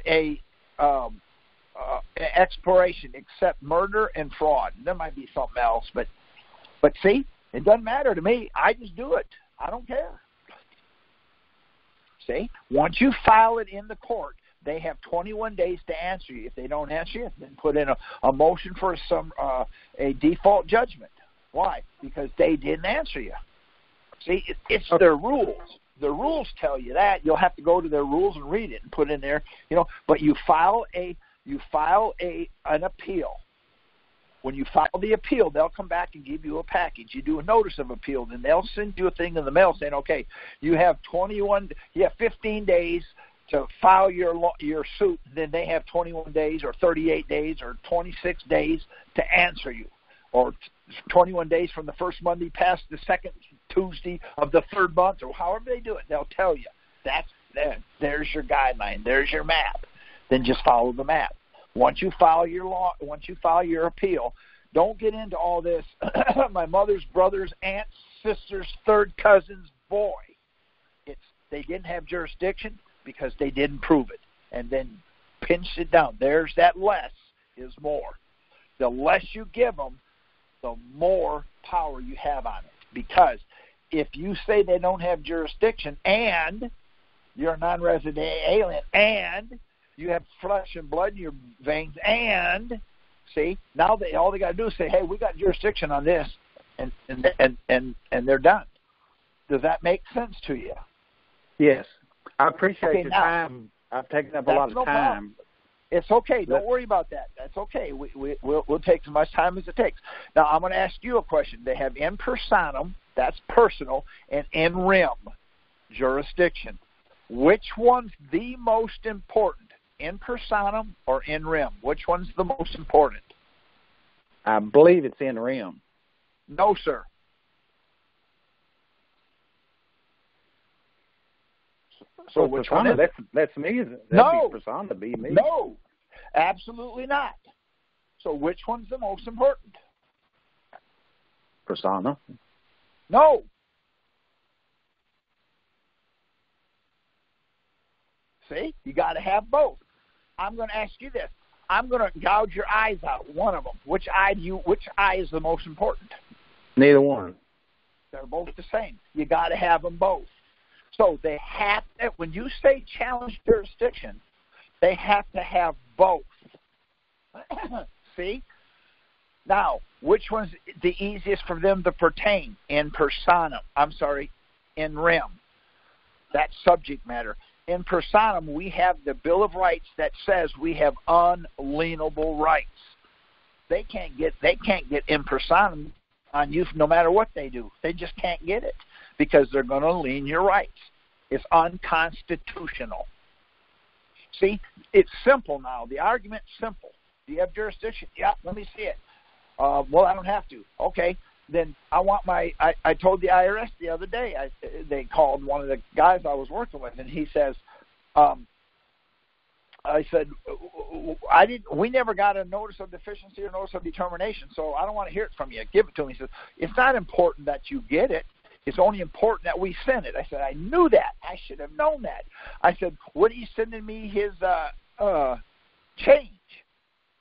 a um, uh, expiration except murder and fraud. There might be something else, but but see, it doesn't matter to me. I just do it. I don't care. See, once you file it in the court, they have 21 days to answer you. If they don't answer you, then put in a, a motion for some uh, a default judgment. Why? Because they didn't answer you. See, it, it's their rules. The rules tell you that. You'll have to go to their rules and read it and put in there, you know. But you file a you file a an appeal. When you file the appeal, they'll come back and give you a package. You do a notice of appeal, then they'll send you a thing in the mail saying, "Okay, you have 21, you have 15 days to file your your suit." Then they have 21 days, or 38 days, or 26 days to answer you, or 21 days from the first Monday past the second Tuesday of the third month, or however they do it. They'll tell you. That's there. There's your guideline. There's your map then just follow the map. Once you file your law, once you file your appeal, don't get into all this. my mother's brother's aunt's sister's third cousin's boy. It's they didn't have jurisdiction because they didn't prove it, and then pinch it down. There's that less is more. The less you give them, the more power you have on it. Because if you say they don't have jurisdiction and you're a non-resident alien and you have flesh and blood in your veins, and see now they all they got to do is say, "Hey, we got jurisdiction on this," and and and and and they're done. Does that make sense to you? Yes, I appreciate Okay, your now- time. I've taken up a lot of no time. problem. It's okay. Don't worry about that. That's okay. We, we, we'll, we'll take as much time as it takes. Now, I'm going to ask you a question. They have in personam, that's personal, and in rem, jurisdiction. Which one's the most important, in personam or in rem? Which one's the most important? I believe it's in rem. No, sir. So Well, which one persona, is it? that's that's me. That'd No. be persona. Be me. No, absolutely not. So which one's the most important? persona. No. See, you got to have both. I'm going to ask you this. I'm going to gouge your eyes out. One of them. Which eye do you? Which eye is the most important? Neither one. They're both the same. You got to have them both. So they have. To, when you say challenge jurisdiction, they have to have both. See. Now, which one's the easiest for them to pertain in persona? I'm sorry, in rem. That subject matter. In personam, we have the Bill of Rights that says we have unalienable rights. They can't get they can't get in personam on you no matter what they do. They just can't get it because they're going to lean your rights. It's unconstitutional. See, it's simple now. The argument's simple. Do you have jurisdiction? Yeah, let me see it. Uh, well, I don't have to. Okay, then I want my. I, I told the IRS the other day. I, they called one of the guys I was working with, and he says, um, "I said I didn't. We never got a notice of deficiency or notice of determination, so I don't want to hear it from you. Give it to me." He says, "It's not important that you get it. It's only important that we send it." I said, "I knew that. I should have known that." I said, "What are you sending me his uh, uh, change?"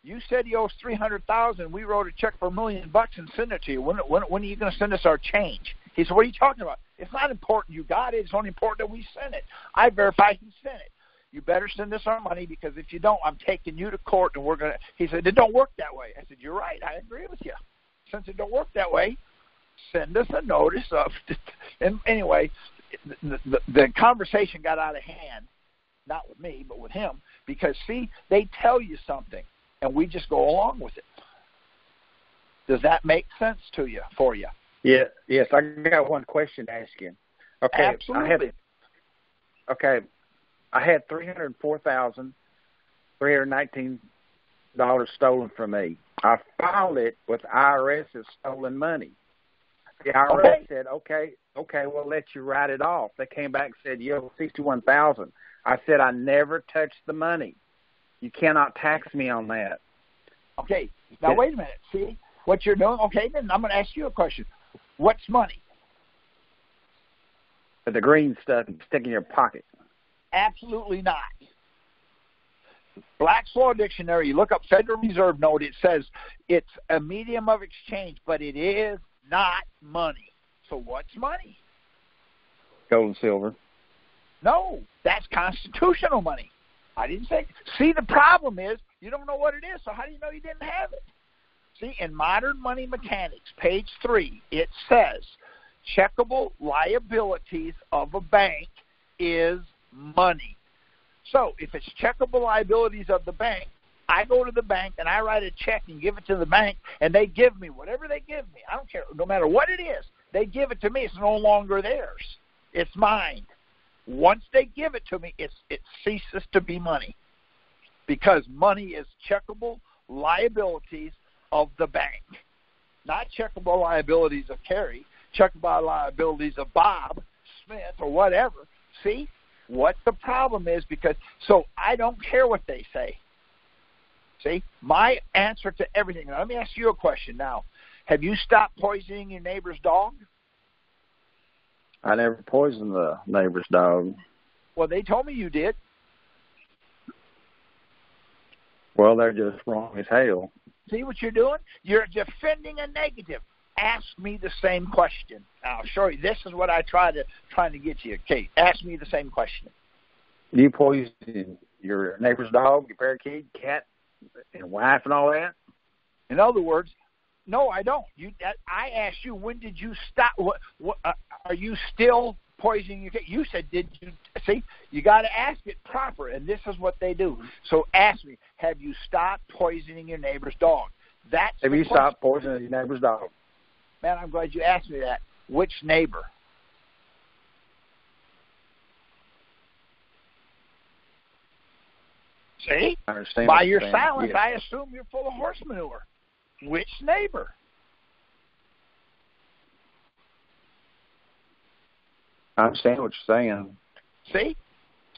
You said he owes three hundred thousand. We wrote a check for a million bucks and sent it to you. When when when are you going to send us our change? He said, "What are you talking about? It's not important you got it. It's only important that we sent it. I verified he sent it. You better send us our money because if you don't, I'm taking you to court and we're going to." He said, "It don't work that way." I said, "You're right. I agree with you. Since it don't work that way, send us a notice of." and anyway, the, the the conversation got out of hand. Not with me, but with him, because see, they tell you something and we just go along with it. Does that make sense to you for you? Yeah. Yes. I got one question to ask you. Okay. Absolutely. I had, okay. I had three hundred four thousand three hundred nineteen dollars stolen from me. I filed it with IRS as stolen money. The IRS Okay. said, "Okay, okay, we'll let you write it off." They came back and said, "You owe sixty-one thousand. I said, "I never touched the money. You cannot tax me on that." Okay. Now Yeah. wait a minute. See what you're doing? Okay, then I'm going to ask you a question. What's money? the green stuff and stick in your pocket. Absolutely not. Black's Law Dictionary, you look up Federal Reserve note, it says it's a medium of exchange, but it is not money. So what's money? Gold and silver. No, that's constitutional money. I didn't say. See, the problem is you don't know what it is, so how do you know you didn't have it? See, in Modern Money Mechanics, page three, it says checkable liabilities of a bank is money. So if it's checkable liabilities of the bank, I go to the bank and I write a check and give it to the bank, and they give me whatever they give me. I don't care, no matter what it is. They give it to me. It's no longer theirs. It's mine. Once they give it to me, it's, it ceases to be money because money is checkable liabilities of the bank, not checkable liabilities of Kerry, checkable liabilities of Bob Smith or whatever. See what the problem is because so I don't care what they say. See, my answer to everything. Let me ask you a question now. Have you stopped poisoning your neighbor's dog? I never poisoned the neighbor's dog. Well, they told me you did. Well, they're just wrong as hell. See what you're doing? You're defending a negative. Ask me the same question. I'll show you. This is what I try to trying to get you. Okay, ask me the same question. You poison your neighbor's dog, your parakeet, cat, and wife, and all that. In other words, no, I don't. You, I asked you when did you stop? What, what uh, are you still poisoning your? You said did you see? You got to ask it proper, and this is what they do. So ask me: Have you stopped poisoning your neighbor's dog? That's have you question. stopped poisoning your neighbor's dog? Man, I'm glad you asked me that. Which neighbor? See? I understand. By your understand. silence, yeah. I assume you're full of horse manure. Which neighbor? I understand what you're saying. See?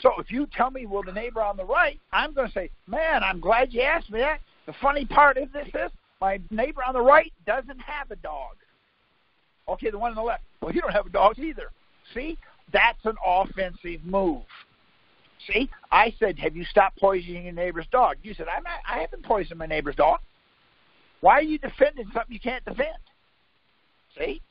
So if you tell me, well, the neighbor on the right, I'm going to say, man, I'm glad you asked me that. The funny part of this is my neighbor on the right doesn't have a dog. Okay, the one on the left, well, you don't have a dog either. See? That's an offensive move. See? I said, have you stopped poisoning your neighbor's dog? You said, I'm not, I haven't poisoned my neighbor's dog. Why are you defending something you can't defend? See?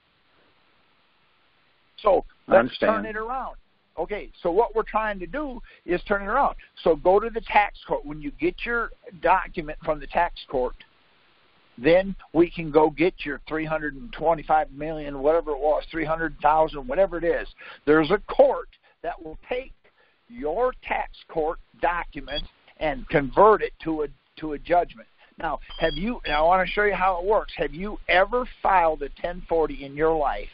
So let's turn it around. Okay, so what we're trying to do is turn it around. So go to the tax court. When you get your document from the tax court, then we can go get your 325 million, whatever it was, 300,000, whatever it is. There's a court that will take your tax court documents and convert it to a to a judgment. Now, have you? Now, I want to show you how it works. Have you ever filed a 1040 in your life?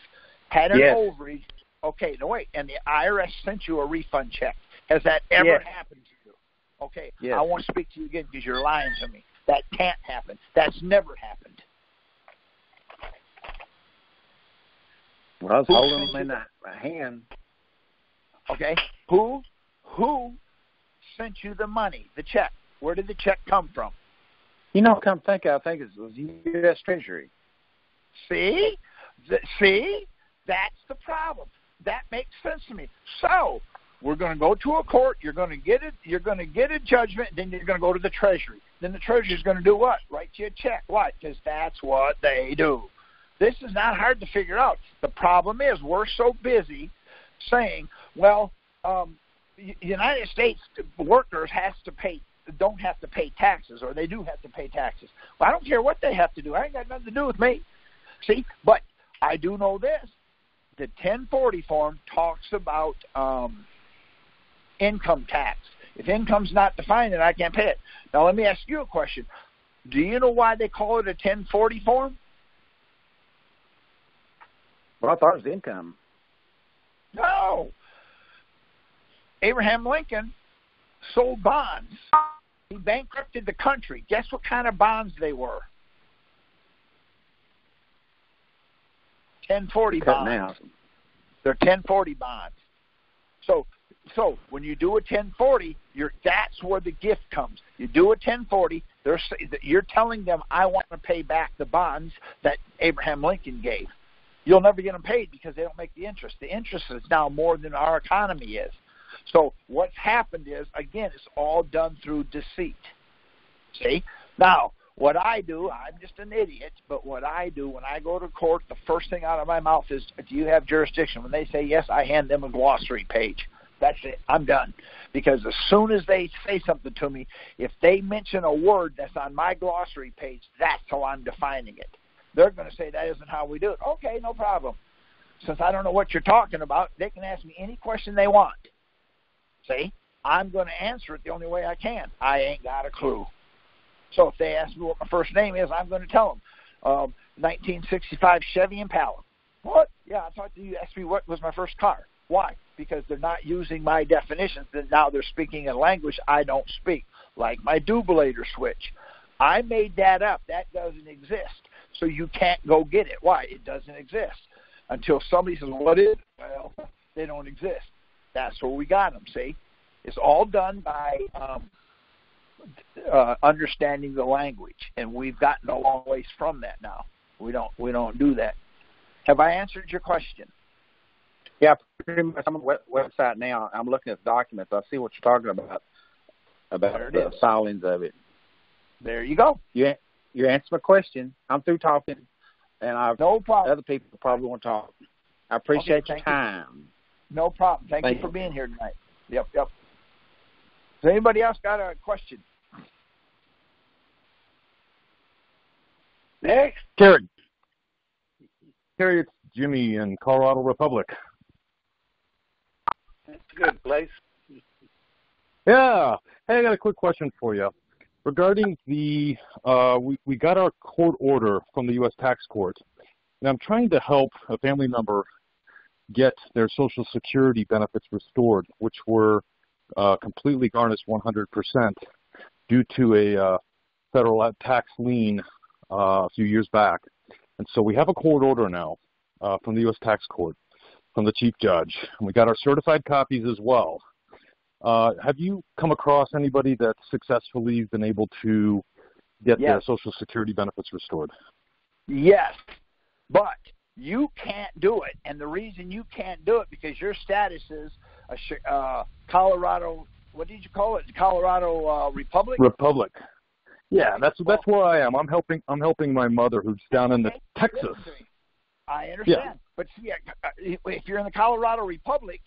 Had an Yes. overage? Okay, no wait. And the IRS sent you a refund check. Has that ever Yes. happened to you? Okay, Yes. I won't speak to you again because you're lying to me. That can't happen. That's never happened. Well, I was Who holding them in my hand. Okay, who who sent you the money, the check? Where did the check come from? You know, come think, I think it was U.S. Treasury. See, Th- see, that's the problem. That makes sense to me. So we're going to go to a court. You're going to get it. You're going to get a judgment. Then you're going to go to the Treasury. Then the Treasury is going to do what? Write you a check. Why? Because that's what they do. This is not hard to figure out. The problem is we're so busy saying, well, um, United States workers has to pay don't have to pay taxes, or they do have to pay taxes. Well, I don't care what they have to do. I ain't got nothing to do with me. See, but I do know this: the 1040 form talks about um, income tax. If income's not defined, then I can't pay it. Now, let me ask you a question: Do you know why they call it a 1040 form? Well, I thought it was income. No. Abraham Lincoln sold bonds. He bankrupted the country. Guess what kind of bonds they were? 1040 Cutting bonds. out. They're 1040 bonds. So, so when you do a 1040, you're that's where the gift comes. You do a 1040. They're you're telling them I want to pay back the bonds that Abraham Lincoln gave. you'll never get them paid because they don't make the interest. The interest is now more than our economy is. So what's happened is, again, it's all done through deceit. See? Now, what I do, I'm just an idiot, but what I do when I go to court, the first thing out of my mouth is, do you have jurisdiction? When they say yes, I hand them a glossary page. That's it. I'm done. Because as soon as they say something to me, if they mention a word that's on my glossary page, that's how I'm defining it. They're going to say that isn't how we do it. Okay, no problem. Since I don't know what you're talking about, they can ask me any question they want. I'm going to answer it the only way I can. I ain't got a clue. So if they ask me what my first name is, I'm going to tell them. Um, 1965 Chevy Impala. What? Yeah, I thought you asked me what was my first car. Why? Because they're not using my definitions. Then now they're speaking a language I don't speak, like my dubulator switch. I made that up. That doesn't exist. So you can't go get it. Why? It doesn't exist. Until somebody says, what is? It? Well, they don't exist. That's where we got them, see? It's all done by um, uh, understanding the language, and we've gotten a long ways from that now. We don't we don't do that. Have I answered your question? Yeah, pretty much. I'm on the website now. I'm looking at the documents. I see what you're talking about about the is. filings of it. There you go. You you answered my question. I'm through talking, and I've no problem. Other people probably want to talk. I appreciate okay, your time. You. No problem. Thank, thank you for being here tonight. Yep, yep. Does anybody else got a question? Next. Terry. Terry, it's Jimmy in Colorado Republic. That's a good place. Yeah. Hey, I got a quick question for you. Regarding the, uh, we, we got our court order from the U.S. Tax Court, and I'm trying to help a family member get their Social Security benefits restored, which were uh, completely garnished 100% due to a uh, federal tax lien uh, a few years back. And so we have a court order now uh, from the U.S. Tax Court, from the Chief Judge. And we got our certified copies as well. Uh, have you come across anybody that successfully been able to get yes. their Social Security benefits restored? Yes, but you can't do it. And the reason you can't do it because your status is a uh, Colorado. What did you call it? Colorado uh, Republic. Republic. Yeah, that's that's where I am. I'm helping. I'm helping my mother who's down in the Texas. I understand, yeah. but see, if you're in the Colorado Republic,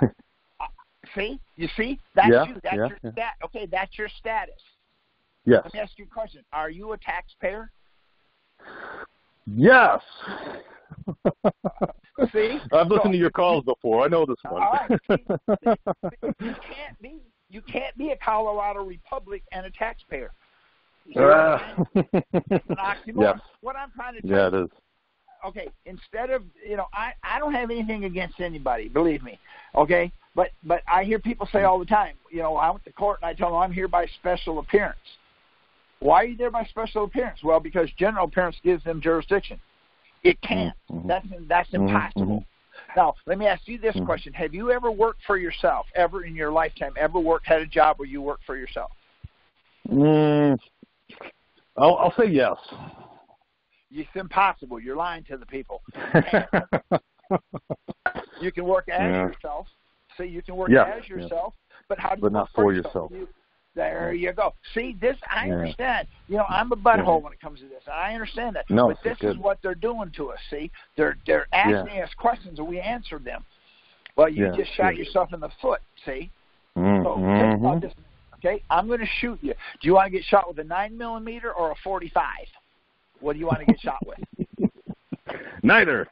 see, you see, that's yeah, you. That's yeah, your stat. Okay, that's your status. Yes. Let me ask you a question. Are you a taxpayer? Yes. See, I've listened so, to your calls before. I know this one. you can't be you can't be a Colorado Republic and a taxpayer. Uh, yes. What I'm trying to yeah, it is. Okay, instead of you know, I I don't have anything against anybody, believe me. Okay, but but I hear people say all the time, you know, I went to court and I tell them I'm here by special appearance. Why are you there by special appearance? Well, because general appearance gives them jurisdiction. It can't. Mm-hmm. That's that's mm-hmm. impossible. Mm-hmm. Now, let me ask you this mm-hmm. question: Have you ever worked for yourself? Ever in your lifetime? Ever worked had a job where you worked for yourself? Mm, I'll, I'll say yes. It's impossible. You're lying to the people. you can work as yeah. yourself. See, you can work yeah. as yourself, yeah. but how do you but not for yourself? yourself. There you go. See, this I understand. You know, I'm a butthole when it comes to this. I understand that. No, but this is what they're doing to us. See, they're they're asking yeah. us questions and we answered them. Well, you yeah, just shot yourself in the foot. See. Mm-hmm. So okay, I'm going to shoot you. Do you want to get shot with a nine millimeter or a forty-five? What do you want to get shot with? Neither.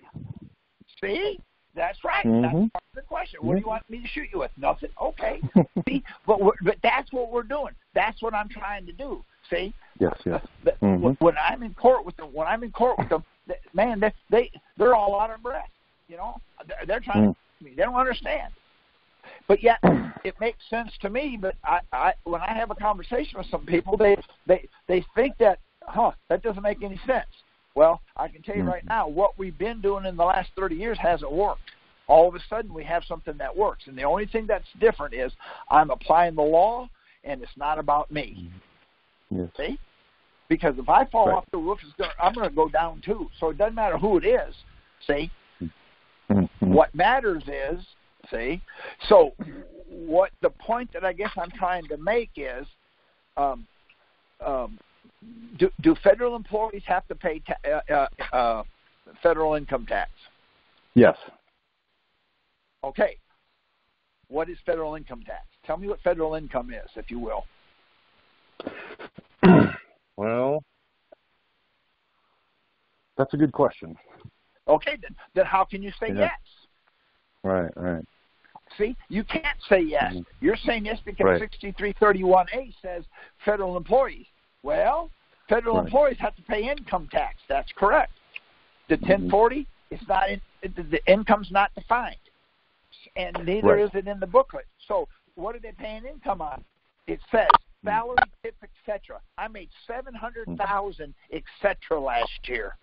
See, that's right. Mm-hmm. That's part of the question. What do you want me to shoot you with? Nothing. Okay. See, but but that's what we're doing. That's what I'm trying to do. See? Yes. Yes. Mm-hmm. When I'm in court with them, when I'm in court with them, man, they they they're all out of breath. You know, they're, they're trying mm. to. They don't understand. But yet, it makes sense to me. But I, I, when I have a conversation with some people, they they they think that, huh, that doesn't make any sense. Well, I can tell you right mm-hmm. now, what we've been doing in the last 30 years hasn't worked. All of a sudden, we have something that works. And the only thing that's different is I'm applying the law, and it's not about me. Mm-hmm. Yes. See? Because if I fall Right. off the roof, it's gonna, I'm going to go down too. So it doesn't matter who it is. See, Mhm. what matters is, see, so what the point that I guess I'm trying to make is, um, um, do, do federal employees have to pay ta- uh, uh, uh, federal income tax? Yes. Okay. What is federal income tax? Tell me what federal income is, if you will. Well, that's a good question. Okay, then, then how can you say Yeah. yes? Right, right. See, you can't say yes. Mhm. You're saying yes because Right. 6331A says federal employees. Well, federal Right. employees have to pay income tax. That's correct. The Mhm. 1040 is not in, the income's not defined, and neither Right. is it in the booklet. So, what are they paying income on? It says salary, tip, etc. I made seven hundred thousand, etc. last year.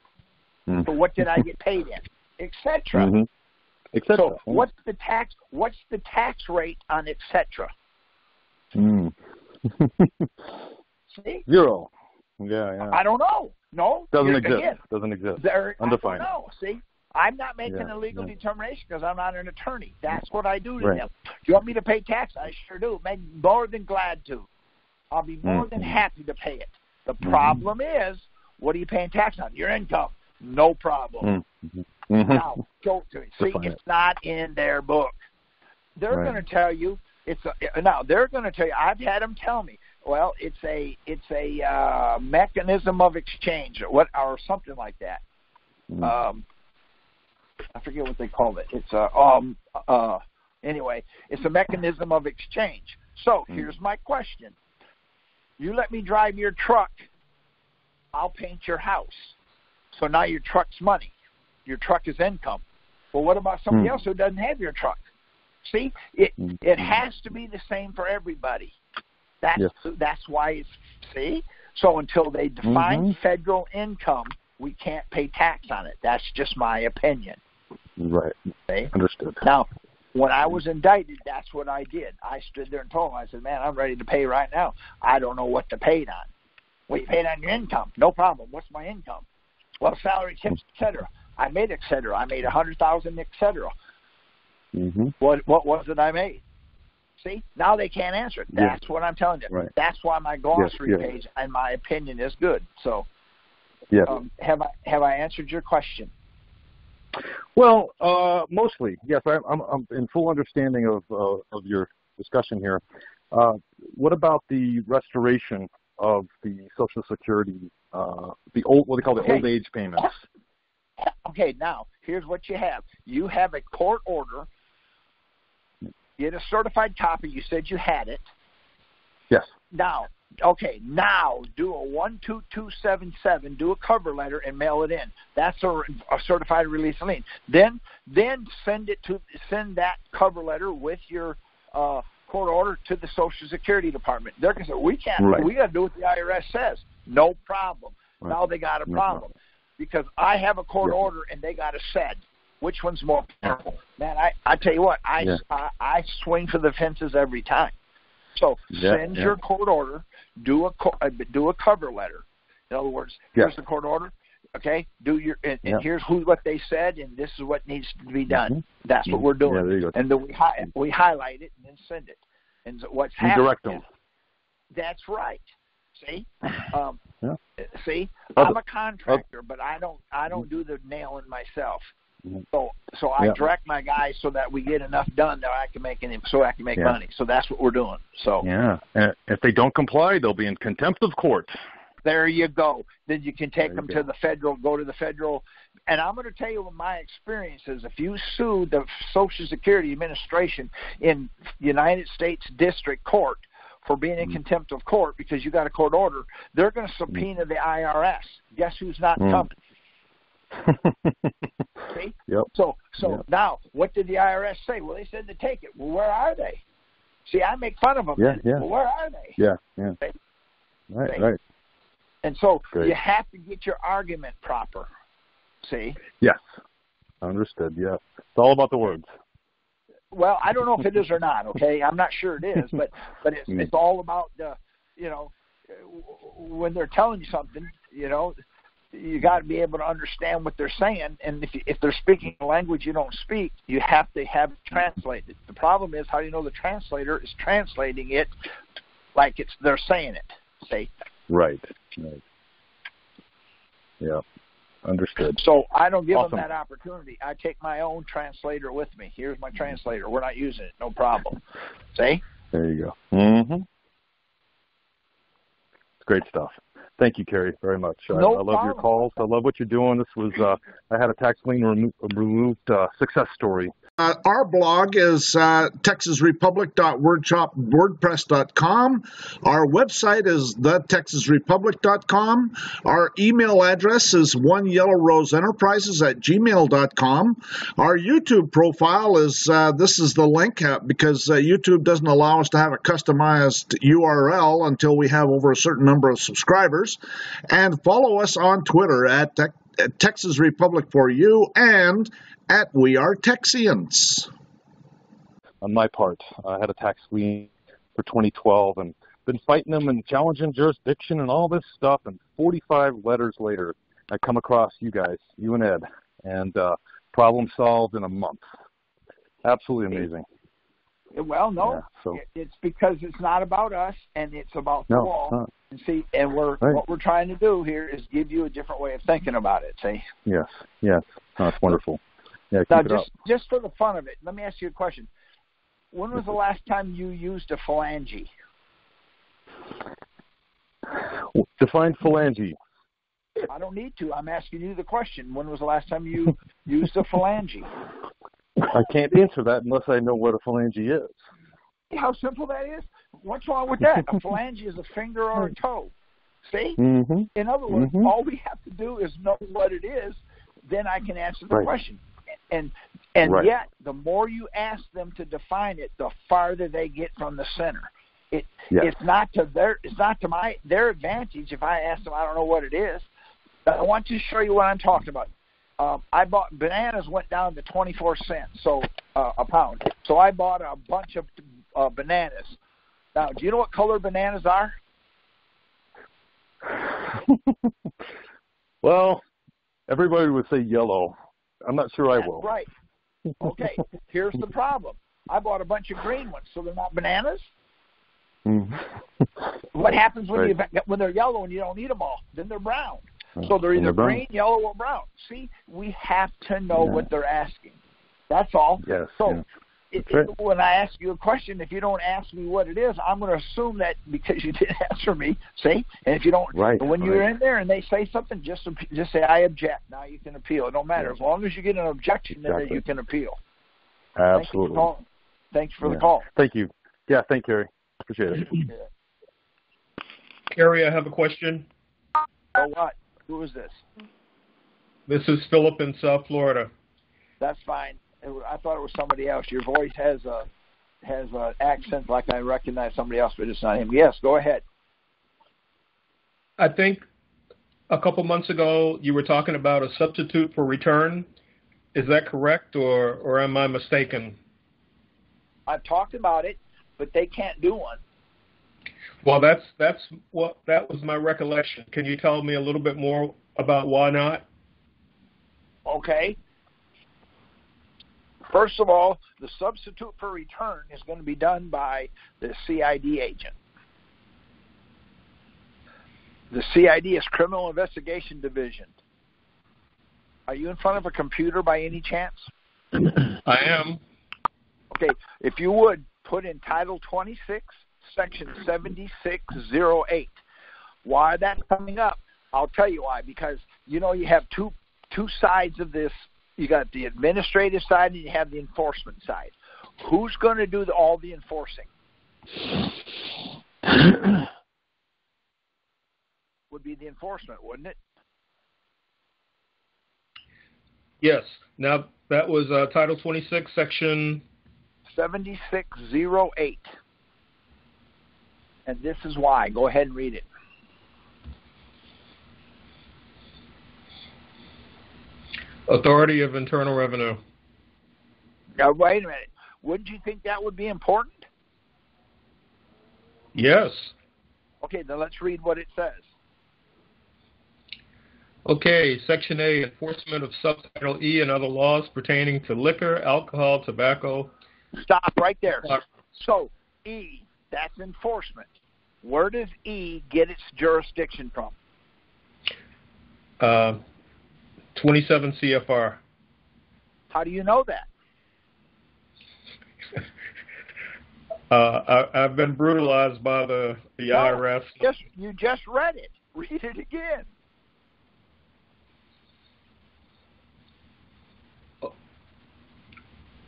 Mm. But what did I get paid in, etc. Et cetera. So what's the tax? What's the tax rate on etc. Mm. See, Zero. Yeah, yeah. I don't know. No, Doesn't exist. Again, Doesn't exist. there, Undefined. No, see, I'm not making Yeah, a legal yeah. determination because I'm not an attorney. That's what I do to Right. them. Do you want me to pay tax? I sure do. Make more than glad to. I'll be more than Mhm. happy to pay it. The Mhm. problem is, what are you paying tax on? Your income. No problem. Mm. Mhm. Now, go to it. See, Define it's it. not in their book. They're Right. going to tell you it's a, now. They're going to tell you. I've had them tell me. Well, it's a it's a uh, mechanism of exchange, or what or something like that. Mm. Um, I forget what they call it. It's a um uh anyway. It's a mechanism of exchange. So Mm. here's my question: You let me drive your truck, I'll paint your house. So now your truck's money. Your truck is income. Well, what about somebody Hmm. else who doesn't have your truck? See, it Hmm. it has to be the same for everybody. That's Yes. that's why it's see. So until they define Mhm. federal income, we can't pay tax on it. That's just my opinion. Right. See? Understood. Now, when I was indicted, that's what I did. I stood there and told them, I said, "Man, I'm ready to pay right now. I don't know what to pay it on. Well, you paid on your income. No problem. What's my income? Well, salary, tips, etc. I made etc. I made a hundred thousand, etc. Mm-hmm. What what was it I made? See, now they can't answer it. Yeah. That's what I'm telling you. Right. That's why my glossary yeah. page, in my opinion, is good. So, Yes. um, have I have I answered your question? Well, uh, mostly, yes. I, I'm, I'm in full understanding of uh, of your discussion here. Uh, what about the restoration of the Social Security, uh, the old what they call the Okay. old age payments? Okay, now here's what you have. You have a court order. Get a certified copy. You said you had it. Yes. Now, okay, now do a one two two seven seven. Do a cover letter and mail it in. That's a, a certified release of lien. Then, then send it to send that cover letter with your uh, court order to the Social Security Department. They're gonna say we can't. Right. We got to do what the IRS says. No problem. Right. Now they got a No problem because I have a court order and they got a said. Which one's more powerful? Man, I I tell you what, I, Yeah. I I swing for the fences every time. So Yeah, send yeah. your court order, do a co- uh, do a cover letter. In other words, here's the court order. Okay, do your and, and here's who what they said, and this is what needs to be done. Mhm. That's what we're doing. Yeah, there you go. And then we hi- we highlight it and then send it. And so what's You happening? direct them. That's right. See, um, Yeah. see, I'm a contractor, but I don't I don't do the nailing myself. Mhm. So so I Yeah. direct my guys so that we get enough done that I can make any so I can make Yeah. money. So that's what we're doing. So Yeah. And if they don't comply, they'll be in contempt of court. there you go. Then you can take you them go. to the federal, go to the federal. And I'm going to tell you what my experience is. If you sue the Social Security Administration in United States District Court for being in Mm. contempt of court because you got a court order, they're going to subpoena the IRS. Guess who's not Mm. coming? See? Yep. So so Yep. now, what did the IRS say? Well, they said to take it. Well, where are they? See, I make fun of them. Yeah, yeah. Well, where are they? Yeah. Yeah. See? Right. See? Right. And so Great. you have to get your argument proper. See? Yes. Understood. Yeah. It's all about the words. Well, I don't know if it is or not. Okay, I'm not sure it is, but but it's Mm. it's all about the you know when they're telling you something, you know, you got to be able to understand what they're saying. And if you, if they're speaking a language you don't speak, you have to have it translated. The problem is how do you know the translator is translating it like it's they're saying it. See? Right. Right. Yeah. Understood. So I don't give Awesome. them that opportunity. I take my own translator with me. Here's my translator. We're not using it. No problem. See? There you go. Mm-hmm. It's great stuff. Thank you, Kerry, very much. I, No I love your calls. I love what you're doing. This was uh, I had a tax lien remo- removed uh, success story. Uh, our blog is uh, texasrepublic.wordshop.wordpress.com. Our website is thetexasrepublic.com. Our email address is one yellow rose enterprises at gmail.com. Our YouTube profile is uh, this is the link uh, because uh, YouTube doesn't allow us to have a customized URL until we have over a certain number of subscribers. And follow us on Twitter at Texas Republic for You and at We Are Texians. on my part. I had a tax lien for 2012 and been fighting them and challenging jurisdiction and all this stuff. And 45 letters later, I come across you guys, you and Ed, and uh, problem solved in a month. Absolutely amazing. Well, no. Yeah, so It's because it's not about us and it's about the no, law. And see, and we're Right. what we're trying to do here is give you a different way of thinking about it. See, Yes, yes, that's wonderful. Yeah, now just just for the fun of it, let me ask you a question. When was the last time you used a phalange? Define phalange. I don't need to. I'm asking you the question. When was the last time you used a phalange? I can't answer that unless I know what a phalange is. See how simple that is? What's wrong with that? A phalange is a finger or a toe. See? Mm-hmm. In other words, Mhm. all we have to do is know what it is, then I can answer the Right. question. And and Right. yet, the more you ask them to define it, the farther they get from the center. It Yes. it's not to their it's not to my their advantage if I ask them I don't know what it is. But I want to show you what I'm talking about. Um, I bought bananas went down to 24 cents so uh, a pound. So I bought a bunch of uh, bananas. Now, do you know what color bananas are? well, everybody would say yellow. I'm not sure I will. Right. Okay. Here's the problem. I bought a bunch of green ones, so they're not bananas. Mhm. What happens when Right. you when they're yellow and you don't eat them all? Then they're brown. Oh, So they're either they're green, yellow, or brown. See, we have to know Yeah. what they're asking. That's all. Yes. So yeah. It, That's it- when I ask you a question, if you don't ask me what it is, I'm going to assume that because you didn't answer me. See, and if you don't, Right, but when you're in there and they say something, just just say I object. Now you can appeal. It don't matter Yeah. as long as you get an objection, then Exactly. you can appeal. Thank you for Absolutely. calling. Thanks for Yeah. the call. Thank you. Yeah, thank you, Kerry. Appreciate it. Kerry, I have a question. So what? Who is this? This is Philip in South Florida. That's fine. I thought it was somebody else. Your voice has a has an accent like I recognize somebody else, but it's not him. Yes, go ahead. I think a couple months ago you were talking about a substitute for return. Is that correct, or or am I mistaken? I've talked about it, but they can't do one. Well, that's that's what that was my recollection. Can you tell me a little bit more about why not? Okay. First of all, the substitute for return is going to be done by the CID agent. The CID is Criminal Investigation Division. Are you in front of a computer by any chance? I am. Okay, if you would put in Title 26, Section 7608. Why that's coming up? I'll tell you why. Because you know you have two two sides of this. You got the administrative side and you have the enforcement side. Who's going to do the, all the enforcing? Would be the enforcement, wouldn't it? Yes. Now that was uh, Title 26, Section. 7608. And this is why. Go ahead and read it. Authority of Internal Revenue. Now, wait a minute. Wouldn't you think that would be important? Yes. Okay, then let's read what it says. Okay, Section A, enforcement of subtitle E and other laws pertaining to liquor, alcohol, tobacco. Stop right there. So, E, that's enforcement. Where does E get its jurisdiction from? Uh, 27 CFR. How do you know that? Uh, I, have been brutalized by the, the no, IRS. Just, you just read it. Read it again.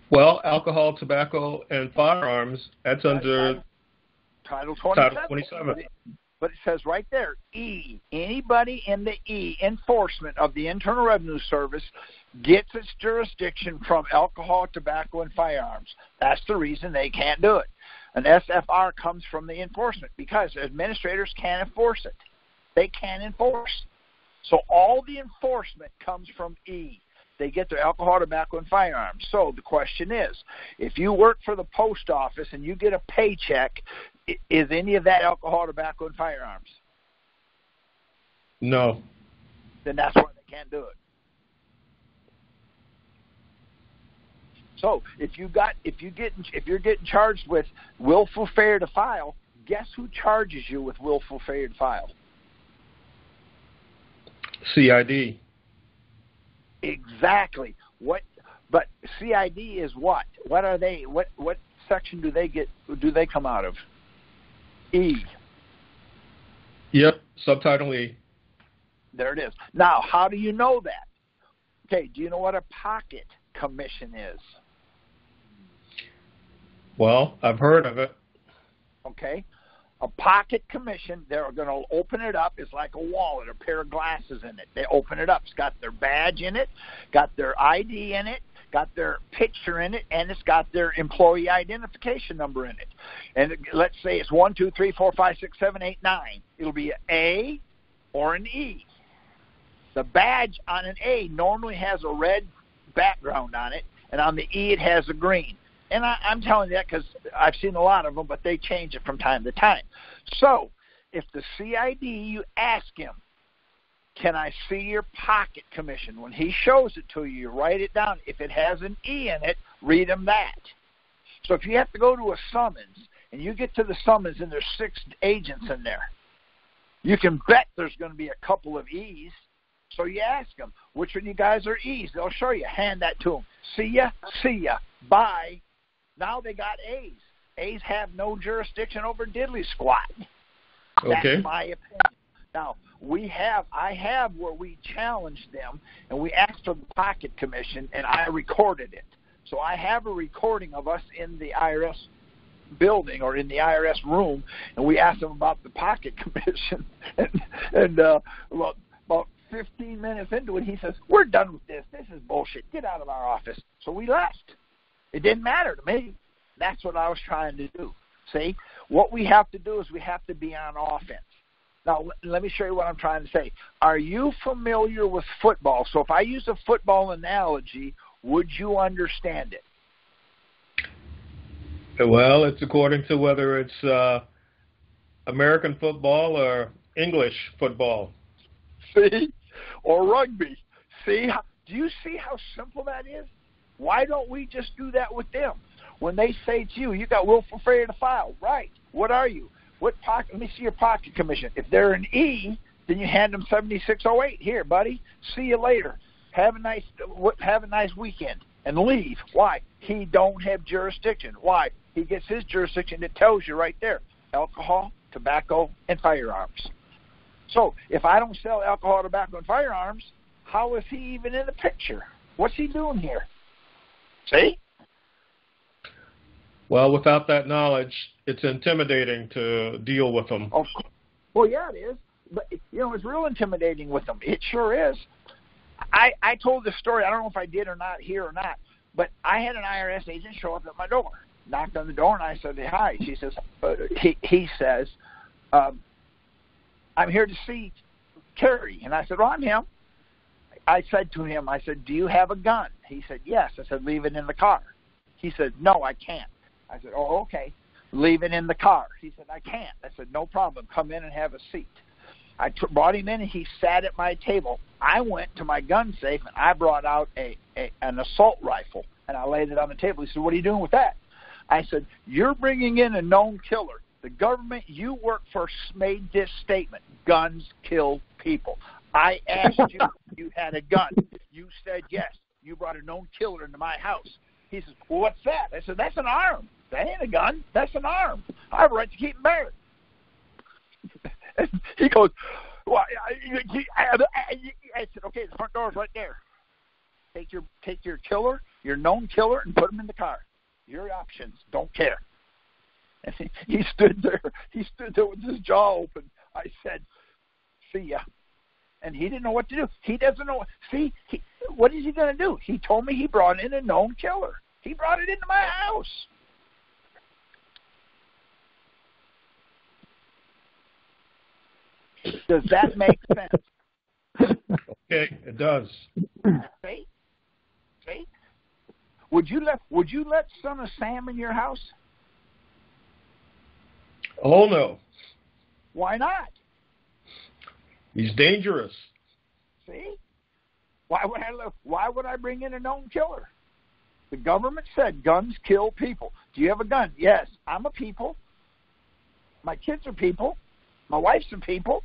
Well, alcohol, tobacco, and firearms, that's under Title 27. Title 27. But it says right there, E, anybody in the E, enforcement of the Internal Revenue Service gets its jurisdiction from alcohol, tobacco, and firearms. That's the reason they can't do it. An SFR comes from the enforcement because administrators can't enforce it. They can't enforce. So all the enforcement comes from E they get their alcohol, tobacco, and firearms. So the question is, if you work for the post office and you get a paycheck, is any of that alcohol, tobacco, and firearms? No. Then that's why they can't do it. So if you got if you get if you're getting charged with willful failure to file, guess who charges you with willful failure to file? CID. Exactly. What? But CID is what? What are they? What what section do they get? Do they come out of? E. Yep. Subtitle E. There it is. Now, how do you know that? Okay. Do you know what a pocket commission is? Well, I've heard of it. Okay a pocket commission. They're going to open it up. It's like a wallet, a pair of glasses in it. They open it up. It's got their badge in it, got their ID in it, got their picture in it, and it's got their employee identification number in it. And let's say it's one, two, three, four, five, six, seven, eight, nine. It'll be an A or an E. The badge on an A normally has a red background on it, and on the E it has a green. And I, I'm telling you that because I've seen a lot of them, but they change it from time to time. So if the CID, you ask him, can I see your pocket commission? When he shows it to you, you write it down. If it has an E in it, read him that. So if you have to go to a summons and you get to the summons and there's six agents in there, you can bet there's going to be a couple of E's. So you ask them, which one of you guys are E's? They'll show you. Hand that to them. See ya, see ya, bye. Now they got A's. A's have no jurisdiction over diddly squat. Okay. That's my opinion. Now we have, I have where we challenged them and we asked for the pocket commission, and I recorded it. So I have a recording of us in the IRS building or in the IRS room, and we asked them about the pocket commission, and, and uh, about, about 15 minutes into it, he says, "We're done with this. This is bullshit. Get out of our office." So we left. It didn't matter to me. That's what I was trying to do. See, what we have to do is we have to be on offense. Now, let me show you what I'm trying to say. Are you familiar with football? So, if I use a football analogy, would you understand it? Well, it's according to whether it's uh, American football or English football. See? Or rugby. See? Do you see how simple that is? Why don't we just do that with them? When they say to you, you got willful failure to file, right? What are you? What pocket? Let me see your pocket commission. If they're an E, then you hand them seventy six oh eight. Here, buddy. See you later. Have a nice have a nice weekend and leave. Why? He don't have jurisdiction. Why? He gets his jurisdiction. It tells you right there: alcohol, tobacco, and firearms. So if I don't sell alcohol, tobacco, and firearms, how is he even in the picture? What's he doing here? See? Well, without that knowledge, it's intimidating to deal with them. Oh, well, yeah, it is. But you know, it's real intimidating with them. It sure is. I I told this story. I don't know if I did or not here or not, but I had an IRS agent show up at my door, knocked on the door, and I said, hey, "Hi." She says, uh, "He he says, um, I'm here to see Terry," and I said, "Well, I'm him." I said to him, I said, "Do you have a gun?" He said, "Yes." I said, "Leave it in the car." He said, "No, I can't." I said, "Oh, okay." leave it in the car. He said, I can't. I said, no problem. Come in and have a seat. I t- brought him in and he sat at my table. I went to my gun safe and I brought out a, a an assault rifle and I laid it on the table. He said, "What are you doing with that?" I said, "You're bringing in a known killer. The government you work for made this statement: guns kill people. I asked you if you had a gun. You said yes. You brought a known killer into my house." He says, "Well, what's that?" I said, "That's an arm. That ain't a gun. That's an arm. I have a right to keep and bear it." He goes, well, I, I, I said, okay, the front door's right there. Take your take your killer, your known killer, and put him in the car. Your options. Don't care. And he, he stood there. He stood there with his jaw open. I said, "See ya." And he didn't know what to do. He doesn't know. See, he, what is he going to do? He told me he brought in a known killer. He brought it into my house. Does that make sense? Okay, it does. See? See? Would you let Would you let Son of Sam in your house? Oh no. Why not? He's dangerous. See? Why would I Why would I bring in a known killer? The government said guns kill people. Do you have a gun? Yes. I'm a people. My kids are people. My wife's a people.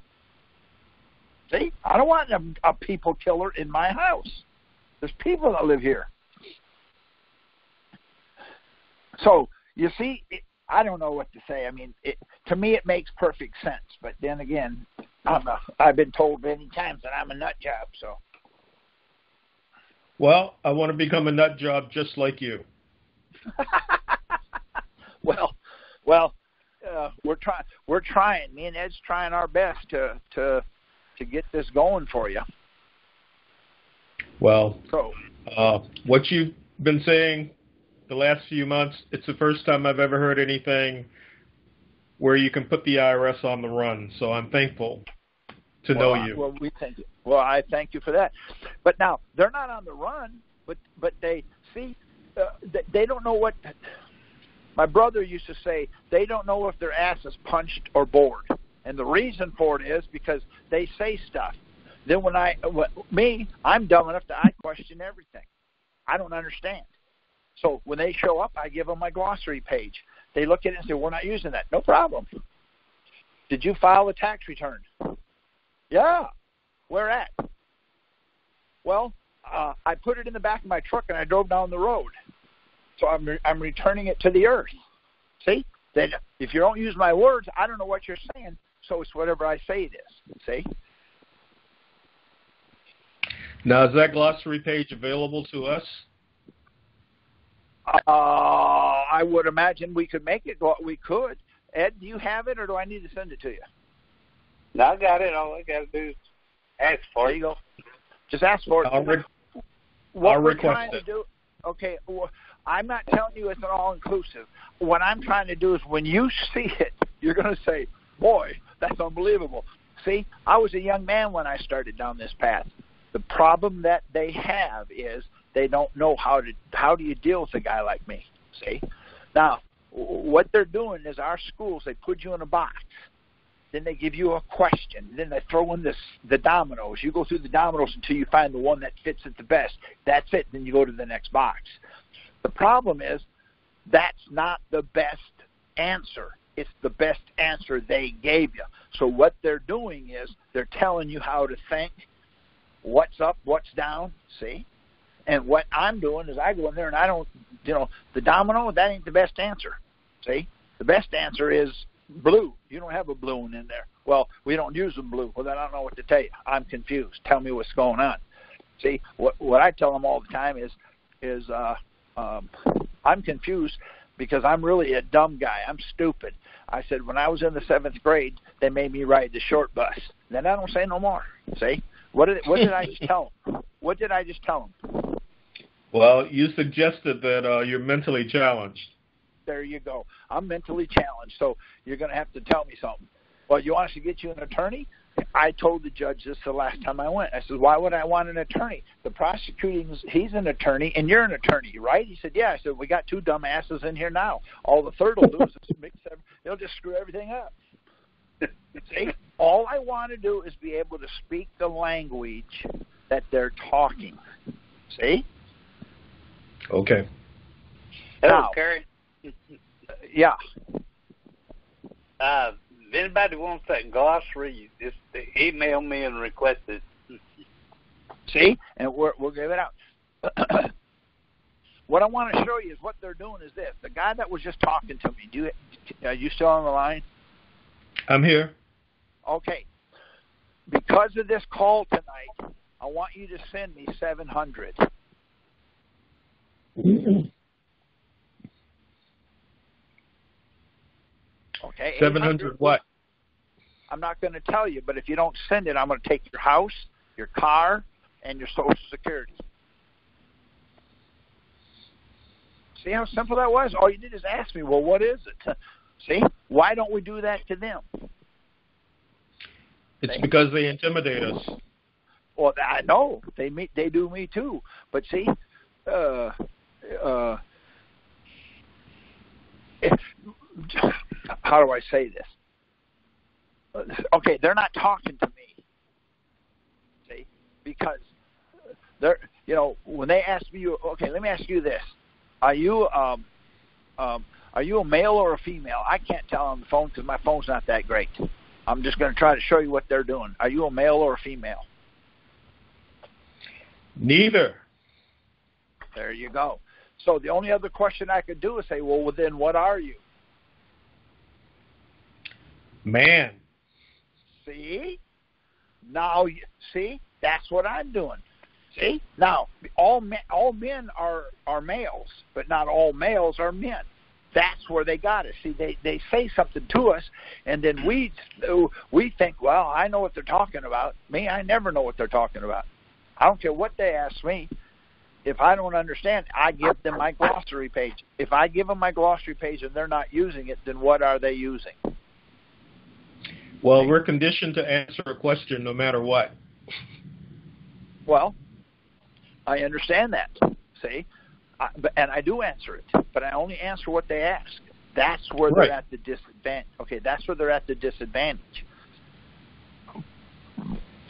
See, I don't want a, a people killer in my house. There's people that live here. So you see, it, I don't know what to say. I mean, it, to me, it makes perfect sense. But then again, I'm a, I've been told many times that I'm a nut job. So. Well, I want to become a nut job just like you. well, well, uh, we're trying. We're trying. Me and Ed's trying our best to to to get this going for you. Well, so uh, what you've been saying the last few months, it's the first time I've ever heard anything where you can put the IRS on the run. So I'm thankful to well, know you. Well, we thank you. Well, I thank you for that. But now they're not on the run, but but they see uh, they, they don't know what. My brother used to say they don't know if their ass is punched or bored. And the reason for it is because they say stuff. Then when I, me, I'm dumb enough that I question everything. I don't understand. So when they show up, I give them my glossary page. They look at it and say, "We're not using that." No problem. Did you file a tax return? Yeah. Where at? Well, uh, I put it in the back of my truck and I drove down the road. So I'm re- I'm returning it to the earth. See? Then if you don't use my words, I don't know what you're saying so it's whatever I say it is. See? Now, is that glossary page available to us? Uh, I would imagine we could make it. We could. Ed, do you have it, or do I need to send it to you? No, I got it. All I got to do is ask for there it. you go. Just ask for it. I'll, re- what I'll we're request trying it. to do. Okay, well, I'm not telling you it's an all-inclusive. What I'm trying to do is when you see it, you're going to say, "Boy, that's unbelievable." See, I was a young man when I started down this path. The problem that they have is they don't know how to how do you deal with a guy like me. See, now what they're doing is our schools they put you in a box, then they give you a question, then they throw in this the dominoes. You go through the dominoes until you find the one that fits it the best. That's it. Then you go to the next box. The problem is that's not the best answer. It's the best answer they gave you. So what they're doing is they're telling you how to think, what's up, what's down, see? And what I'm doing is I go in there and I don't, you know, the domino, that ain't the best answer, see? The best answer is blue. You don't have a blue one in there. Well, we don't use them blue. Well, then I don't know what to tell you. I'm confused. Tell me what's going on. See, what what I tell them all the time is, is uh, um, I'm confused because I'm really a dumb guy. I'm stupid. I said when I was in the seventh grade, they made me ride the short bus. Then I don't say no more. See, what did what did I just tell them? What did I just tell them? Well, you suggested that uh, you're mentally challenged. There you go. I'm mentally challenged, so you're going to have to tell me something. Well, you want us to get you an attorney? I told the judge this the last time I went. I said, "Why would I want an attorney? The prosecuting he's an attorney, and you're an attorney, right?" He said, "Yeah." I said, "We got two dumbasses in here now. All the third will do is just mix them. They'll just screw everything up." See, all I want to do is be able to speak the language that they're talking. See? Okay. Hello, Now- Kerry. Yeah. Uh, if anybody wants that glossary, just email me and request it. See, and we're, we'll give it out. what I want to show you is what they're doing is this: the guy that was just talking to me. Do you, are you still on the line? I'm here. Okay. Because of this call tonight, I want you to send me seven hundred. Okay. 700 what? I'm not going to tell you, but if you don't send it, I'm going to take your house, your car, and your social security. See how simple that was? All you did is ask me, well, what is it? See? Why don't we do that to them? It's because they intimidate us. Well, I know they me, they do me too. But see, uh, uh, if, how do I say this? Okay, they're not talking to me. See, because they're you know when they ask me, okay, let me ask you this: Are you um, um, are you a male or a female? I can't tell on the phone because my phone's not that great. I'm just going to try to show you what they're doing. Are you a male or a female? Neither. There you go. So the only other question I could do is say, well, well then what are you? Man. See? Now, see, that's what I'm doing. See? Now, all men, all men are are males, but not all males are men. That's where they got it. See, they they say something to us, and then we we think, well, I know what they're talking about. Me, I never know what they're talking about. I don't care what they ask me. If I don't understand, I give them my glossary page. If I give them my glossary page and they're not using it, then what are they using? Well, we're conditioned to answer a question no matter what. Well, I understand that. See, I, but, and I do answer it, but I only answer what they ask. That's where Right. they're at the disadvantage. Okay, that's where they're at the disadvantage.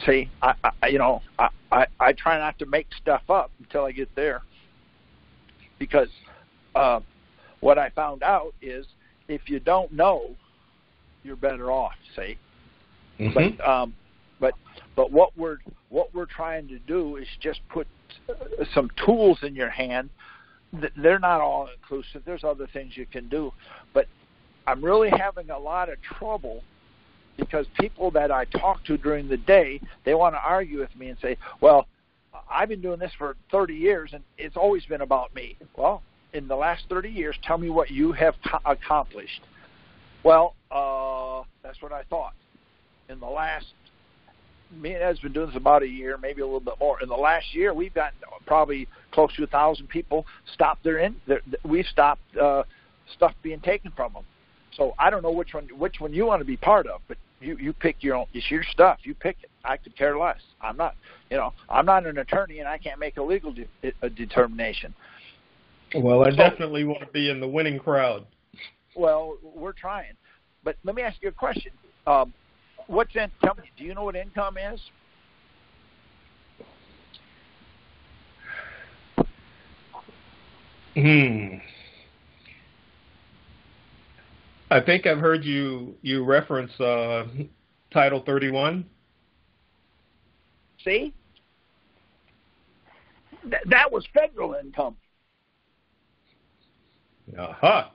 See, I, I you know, I, I I try not to make stuff up until I get there, because uh, what I found out is if you don't know, you're better off. See. Mhm. But um, but but what we're what we're trying to do is just put uh, some tools in your hand. Th- They're not all inclusive. There's other things you can do, but I'm really having a lot of trouble because people that I talk to during the day they want to argue with me and say, "Well, I've been doing this for 30 years and it's always been about me." Well, in the last 30 years, tell me what you have co- accomplished. Well, uh, that's what I thought. In the last, me and Ed's been doing this about a year, maybe a little bit more. In the last year, we've got probably close to a thousand people stop their in. Their, we've stopped uh, stuff being taken from them. So I don't know which one which one you want to be part of, but you you pick your own. It's your stuff. You pick it. I could care less. I'm not, you know, I'm not an attorney, and I can't make a legal de- a determination. Well, I definitely want to be in the winning crowd. Well, we're trying. But let me ask you a question. Um, what's in? Tell me. Do you know what income is? Hmm. I think I've heard you you reference uh, Title 31. See, Th- that was federal income. Aha.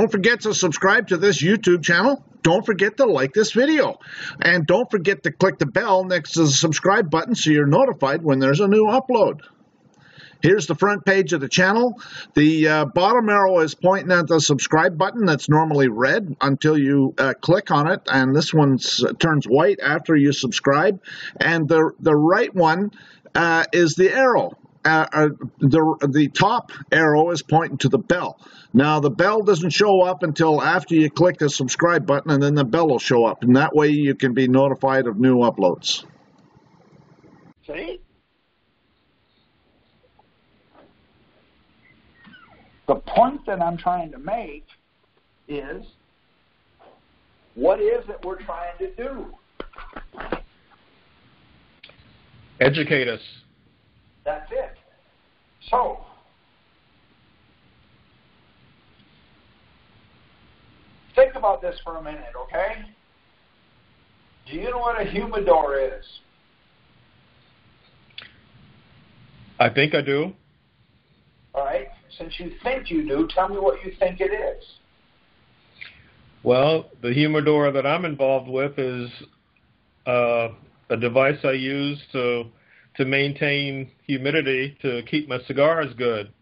Don't forget to subscribe to this YouTube channel. Don't forget to like this video. And don't forget to click the bell next to the subscribe button so you're notified when there's a new upload. Here's the front page of the channel. The uh, bottom arrow is pointing at the subscribe button that's normally red until you uh, click on it, and this one turns white after you subscribe. And the, the right one uh, is the arrow. Uh, uh, the the top arrow is pointing to the bell. Now the bell doesn't show up until after you click the subscribe button, and then the bell will show up, and that way you can be notified of new uploads. See? The point that I'm trying to make is what is it we're trying to do? Educate us. That's it. So, think about this for a minute, okay? Do you know what a humidor is? I think I do. All right. Since you think you do, tell me what you think it is. Well, the humidor that I'm involved with is uh, a device I use to to maintain humidity to keep my cigars good.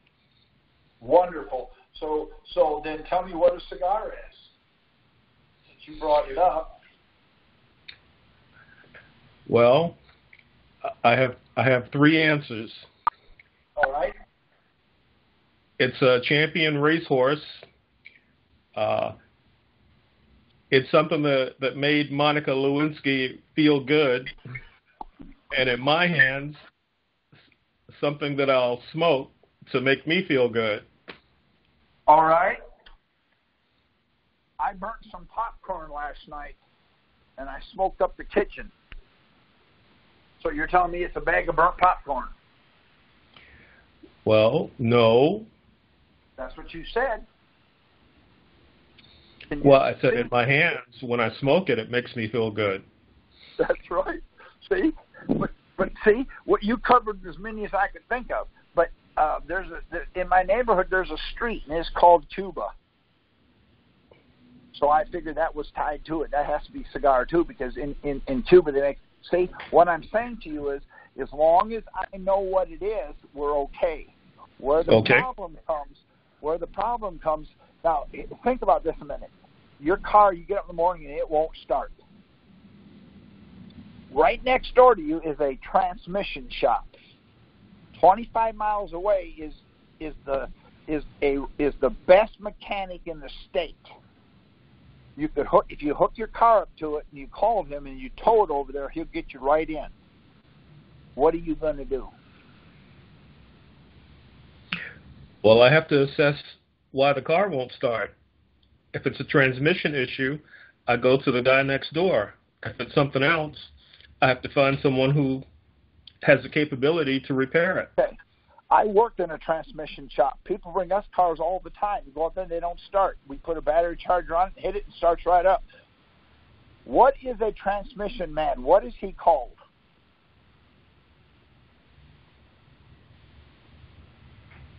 Wonderful. So so then tell me what a cigar is. Since you brought it up. Well, I have I have three answers. All right. It's a champion racehorse. Uh, it's something that, that made Monica Lewinsky feel good. And in my hands, something that I'll smoke to make me feel good. All right. I burnt some popcorn last night and I smoked up the kitchen. So you're telling me it's a bag of burnt popcorn? Well, no. That's what you said. You well, I said in my hands, when I smoke it, it makes me feel good. That's right. See, but, but see, what you covered as many as I could think of. But uh, there's a there, in my neighborhood, there's a street, and it's called Cuba. So I figured that was tied to it. That has to be cigar too, because in in in Cuba they make. See, what I'm saying to you is, as long as I know what it is, we're okay. Where the okay. problem comes, where the problem comes. Now, think about this a minute. Your car, you get up in the morning and it won't start. Right next door to you is a transmission shop. 25 miles away is is the is a is the best mechanic in the state. You could hook if you hook your car up to it and you call him and you tow it over there, he'll get you right in. What are you going to do? Well, I have to assess why the car won't start. If it's a transmission issue, I go to the guy next door. If it's something else, I have to find someone who has the capability to repair it. Okay. I worked in a transmission shop. People bring us cars all the time. We go up there and they don't start. We put a battery charger on it, hit it, and starts right up. What is a transmission man? What is he called?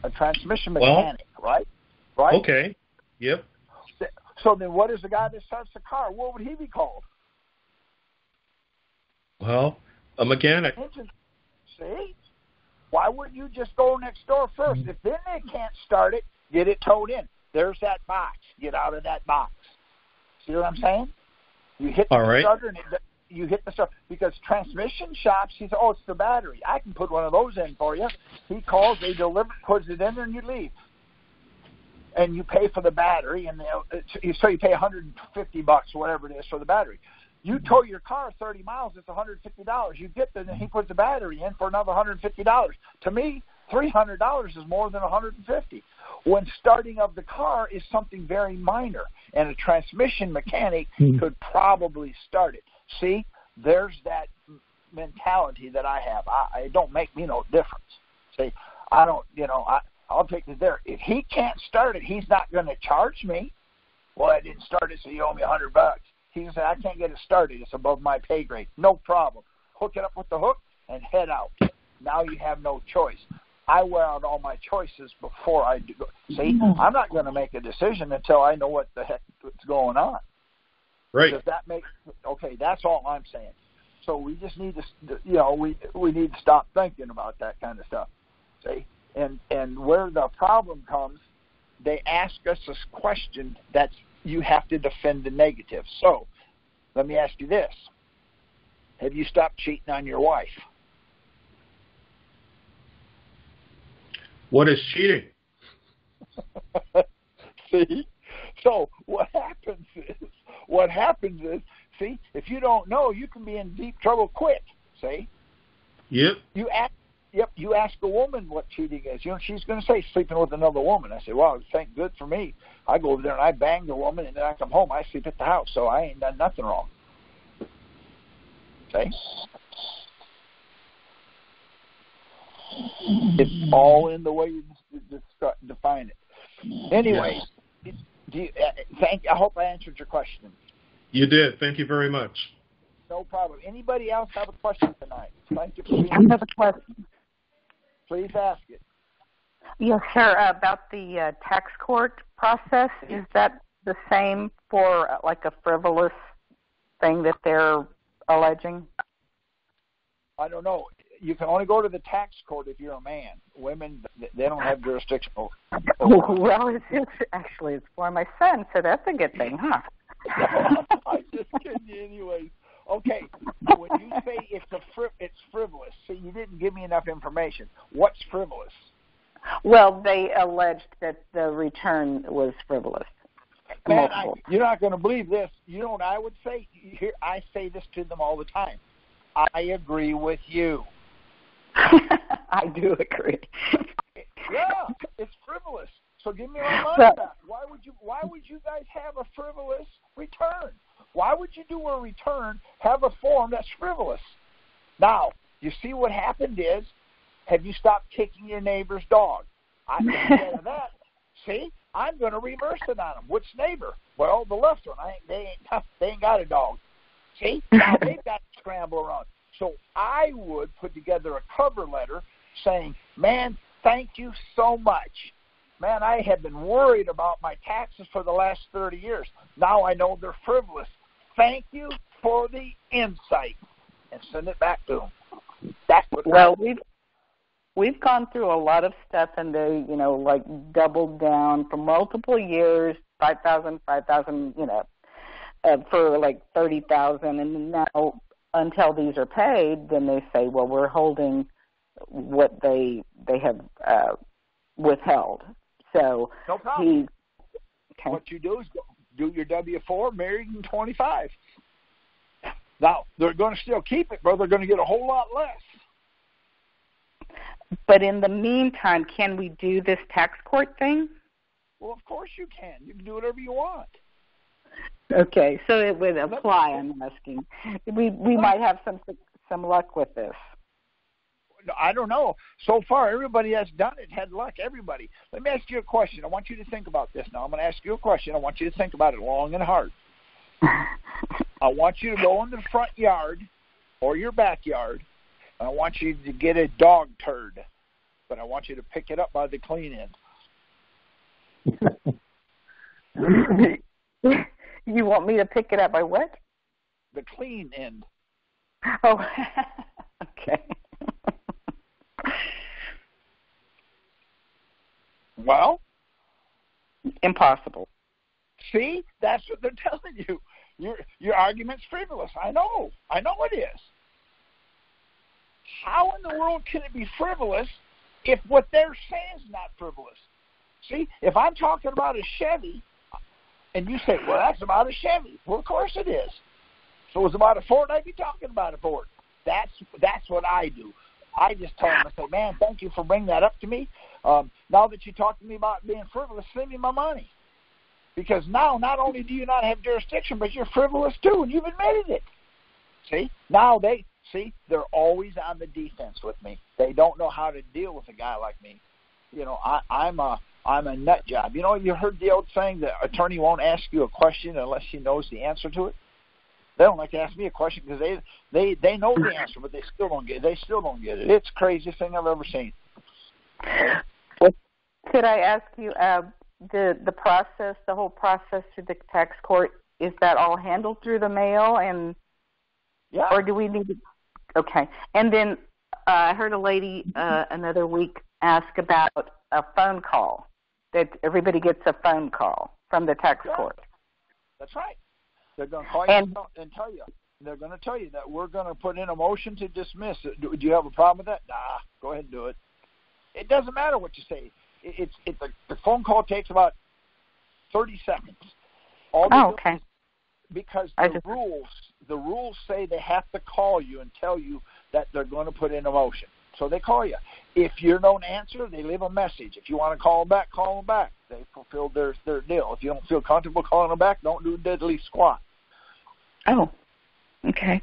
A transmission mechanic, well, right? Right? Okay. Yep. So then what is the guy that starts the car? What would he be called? Well, a mechanic. See? Why wouldn't you just go next door first? If then they can't start it, get it towed in. There's that box. Get out of that box. See what I'm saying? You hit the right. starter and it, you hit the start because transmission shops. He says, "Oh, it's the battery. I can put one of those in for you." He calls, they deliver, puts it in there, and you leave. And you pay for the battery, and so you pay 150 bucks, whatever it is, for the battery. You tow your car 30 miles, it's $150. You get and he puts the battery in for another $150. To me, $300 is more than 150 when starting of the car is something very minor, and a transmission mechanic Hmm. could probably start it. See, there's that mentality that I have. I, it don't make me no difference. See, I don't, you know, I, I'll take it there. If he can't start it, he's not going to charge me. Well, I didn't start it, so you owe me a hundred bucks. He can say, I can't get it started. It's above my pay grade. No problem. Hook it up with the hook and head out. Now you have no choice. I wear out all my choices before I do. See, mm-hmm. I'm not going to make a decision until I know what the heck is going on. Right. Does that make okay? That's all I'm saying. So we just need to, you know, we we need to stop thinking about that kind of stuff. See, and and where the problem comes, they ask us this question that's you have to defend the negative. So, let me ask you this: Have you stopped cheating on your wife? What is cheating? see, so what happens is what happens is see if you don't know, you can be in deep trouble quick. See. Yep. You ask. Yep, you ask a woman what cheating is. You know, she's going to say sleeping with another woman. I say, well, thank good for me. I go over there and I bang the woman, and then I come home. I sleep at the house, so I ain't done nothing wrong. Okay. It's all in the way you define it. Anyway, yes. do you, uh, thank. I hope I answered your question. You did. Thank you very much. No problem. Anybody else have a question tonight? Thank you for being I have a question. Please ask it. Yes, sir. About the uh, tax court process, is that the same for uh, like a frivolous thing that they're alleging? I don't know you can only go to the tax court if you're a man. Women, they don't have jurisdiction over. well, it's, it's actually it's for my son, so that's a good thing, huh? I'm just kidding you, anyways. Okay, when you say it's a fri- it's frivolous, see, you didn't give me enough information. What's frivolous? Well, they alleged that the return was frivolous. Man, I, you're not going to believe this. You know what I would say? Here, I say this to them all the time. I agree with you. I do agree. yeah, it's frivolous. So give me my money back. Why would you? Why would you guys have a frivolous return? Why would you do a return? Have a form that's frivolous. Now, you see what happened is, have you stopped kicking your neighbor's dog? I instead of that, see, I'm going to reverse it on them. Which neighbor? Well, the left one. I ain't, they ain't they ain't got a dog. See, now they've got to scramble around. So I would put together a cover letter saying, man, thank you so much. Man, I have been worried about my taxes for the last 30 years. Now I know they're frivolous. Thank you for the insight. And send it back to them. That's what well, we've we've gone through a lot of stuff and they, you know, like doubled down for multiple years, five thousand, five thousand, you know, uh, for like thirty thousand, and now until these are paid, then they say, well, we're holding what they they have uh, withheld. So no problem. Okay. What you do is go, do your W four, married in twenty five. Now they're going to still keep it, but they're going to get a whole lot less. But in the meantime, can we do this tax court thing? Well, of course you can. You can do whatever you want. Okay, so it would apply. I'm asking. We we might have some some luck with this. I don't know. So far, everybody has done it had luck. Everybody. Let me ask you a question. I want you to think about this. Now, I'm going to ask you a question. I want you to think about it long and hard. I want you to go in the front yard or your backyard. And I want you to get a dog turd, but I want you to pick it up by the clean end. You want me to pick it up by what? The clean end. Oh, okay. Well, impossible. See, that's what they're telling you. Your your argument's frivolous. I know. I know it is. How in the world can it be frivolous if what they're saying is not frivolous? See, if I'm talking about a Chevy and you say, well, that's about a Chevy. Well, of course it is. So it's about a Ford, I'd be talking about a Ford. That's that's what I do. I just tell them, I say, man, thank you for bringing that up to me. Um, now that you talked to me about being frivolous, send me my money. Because now, not only do you not have jurisdiction, but you're frivolous too, and you've admitted it. See? Now they see they're always on the defense with me. They don't know how to deal with a guy like me. You know, I, I'm a I'm a nut job. You know, you heard the old saying, the attorney won't ask you a question unless he knows the answer to it. They don't like to ask me a question because they they they know the answer, but they still don't get it. They still don't get it. It's the craziest thing I've ever seen. Could I ask you uh, the the process, the whole process through the tax court? Is that all handled through the mail, and yeah. or do we need to? Okay, and then uh, I heard a lady uh, another week ask about a phone call that everybody gets a phone call from the tax court. That's right. They're going to call you and, and tell you. They're going to tell you that we're going to put in a motion to dismiss it. Do, do you have a problem with that? Nah, go ahead and do it. It doesn't matter what you say. It, it's it, the, the phone call takes about thirty seconds. All Oh, okay. because the just- rules the rules say they have to call you and tell you that they're going to put in a motion. So they call you. If you don't answer, they leave a message. If you want to call them back, call them back. They fulfilled their their deal. If you don't feel comfortable calling them back, don't do diddly squat. Oh, okay.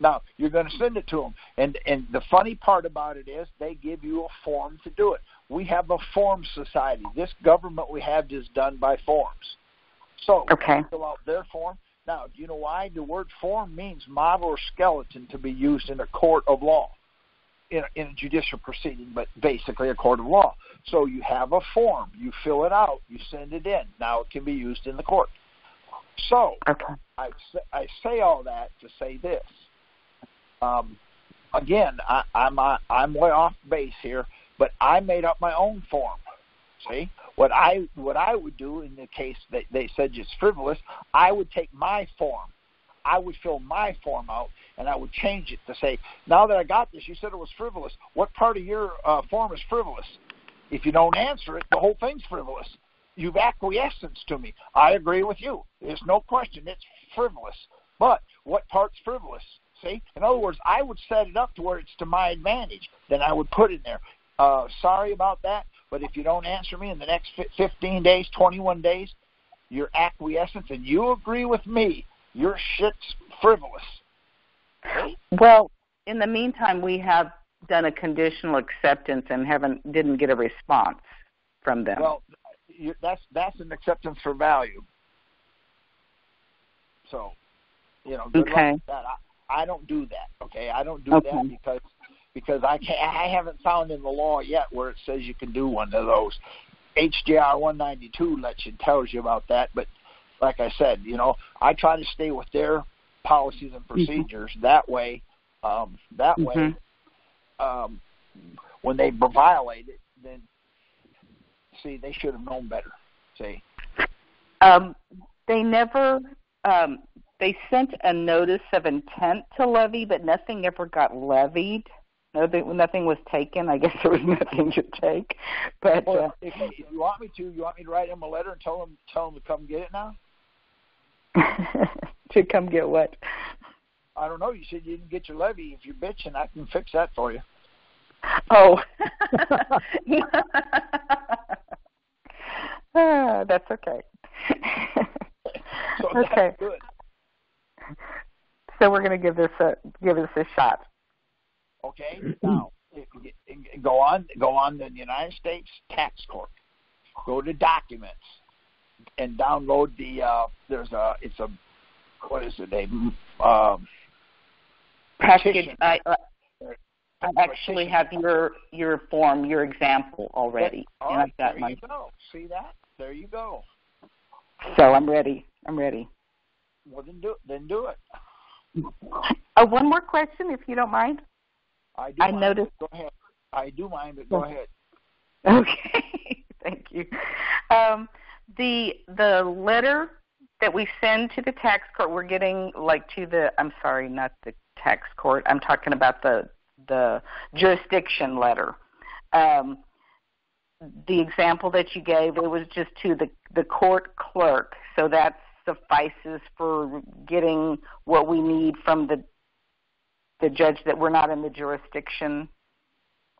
Now you're going to send it to them, and and the funny part about it is they give you a form to do it. We have a form society. This government we have is done by forms. So Okay. fill out their form. Now, do you know why? The word form means model or skeleton to be used in a court of law, in a, in a judicial proceeding, but basically a court of law. So you have a form, you fill it out, you send it in. Now it can be used in the court. So Okay. I say, I say all that to say this. Um, again, I, I'm uh, I'm way off base here, but I made up my own form. See what I what I would do in the case that they said it's frivolous, I would take my form, I would fill my form out, and I would change it to say, now that I got this, you said it was frivolous. What part of your uh, form is frivolous? If you don't answer it, the whole thing's frivolous. You've acquiesced to me. I agree with you. There's no question. It's frivolous. But what part's frivolous? See? In other words, I would set it up to where it's to my advantage. Then I would put in there, uh, sorry about that, but if you don't answer me in the next fi- 15 days, 21 days, your acquiescence and you agree with me, your shit's frivolous. See? Well, in the meantime, we have done a conditional acceptance and haven't didn't get a response from them. Well, you, that's that's an acceptance for value. So, you know, good Okay. luck that. I, I don't do that. Okay, I don't do Okay. that because because I can't. I haven't found in the law yet where it says you can do one of those. HJR 192 lets you tells you about that, but like I said, you know, I try to stay with their policies and procedures. That way, um, that way, Mhm. um, when they violate it, then see they should have known better. See, Um, they never. Um, they sent a notice of intent to levy, but nothing ever got levied. Nothing, nothing was taken. I guess there was nothing to take. But uh, well, if, if you want me to, you want me to write them a letter and tell them tell them to come get it now. to come get what? I don't know. You said you didn't get your levy. If you're bitching, I can fix that for you. Oh. That's okay. So okay. that's good. So we're going to give this a give this a shot. Okay. Now it- it- go on. Go on the United States Tax Court. Go to Documents and download the. Uh, there's a. It's a. What is it? A um, Package. petition. I, I I actually have your your form, your example already, All and I've got there my. you go. See that? There you go. So I'm ready. I'm ready. Well, then do then do it. Oh, one more question, if you don't mind. I do. I mind, noticed- Go ahead. I do mind, but go ahead. Okay, thank you. Um, the the letter that we send to the tax court, we're getting like to the. I'm sorry, not the tax court. I'm talking about the the jurisdiction letter. Um, the example that you gave, it was just to the the court clerk, so that suffices for getting what we need from the the judge that we're not in the jurisdiction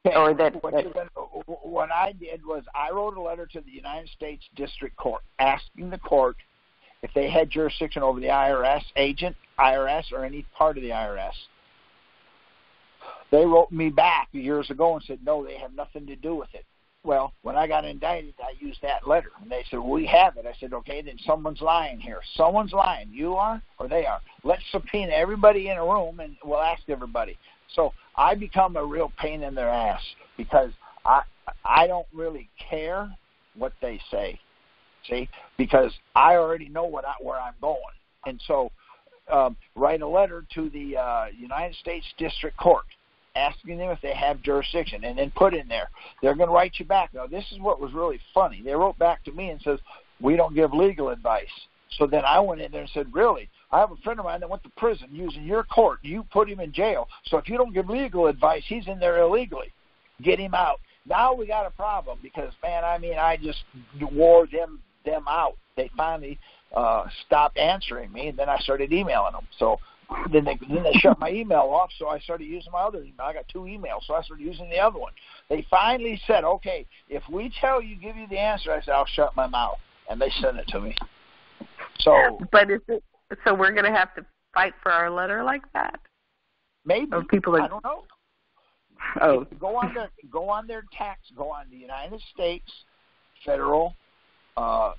or that, What, that gonna, what I did was I wrote a letter to the United States District Court asking the court if they had jurisdiction over the IRS agent, IRS, or any part of the IRS. They wrote me back years ago and said, no, they have nothing to do with it. Well, when I got indicted, I used that letter. And they said, we have it. I said, okay, then someone's lying here. Someone's lying. You are or they are. Let's subpoena everybody in a room and we'll ask everybody. So I become a real pain in their ass because I I don't really care what they say. See, because I already know what I, where I'm going, and so um, write a letter to the uh, United States District Court asking them if they have jurisdiction, and then put in there they're going to write you back. Now, this is what was really funny. They wrote back to me and says we don't give legal advice. So then I went in there and said, really? I have a friend of mine that went to prison using your court. You put him in jail. So if you don't give legal advice, he's in there illegally. Get him out. now we got a problem because man, I mean, I just wore them them out. They finally uh, stopped answering me, and then I started emailing them. So then they then they shut my email off. So I started using my other email. I got two emails, so I started using the other one. They finally said, okay, if we tell you, give you the answer, I said I'll shut my mouth, and they sent it to me. So, but is it so we're going to have to fight for our letter like that? Maybe or people are, I don't know. Oh, go on their go on their tax. Go on the United States federal uh,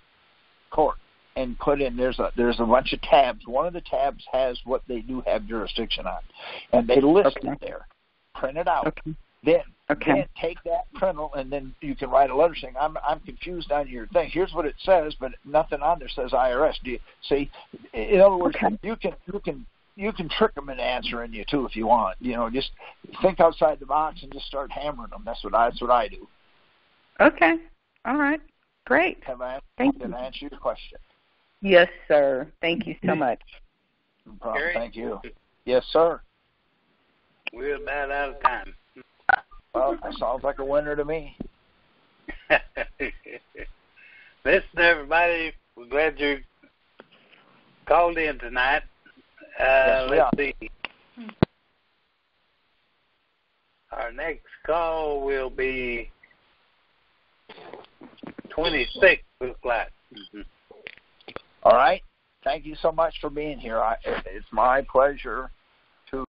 court and put in there's a there's a bunch of tabs. One of the tabs has what they do have jurisdiction on, and they list okay. it there. Print it out. Okay. Then okay. then take that printout and then you can write a letter saying I'm I'm confused on your thing. Here's what it says, but nothing on there says IRS. Do you see? In other words, okay. you can you can you can trick them into answering you too if you want. You know, just think outside the box and just start hammering them. That's what I that's what I do. Okay. All right. Great. Have I Thank did you. I answer your question? Yes, sir. Thank you so much. No problem. Gary? Thank you. Yes, sir. We're about out of time. Well, that sounds like a winner to me. Listen, everybody, we're glad you called in tonight. Uh, Yes, we let's see. Our next call will be 26, looks like. Mhm. All right. Thank you so much for being here. I, it's my pleasure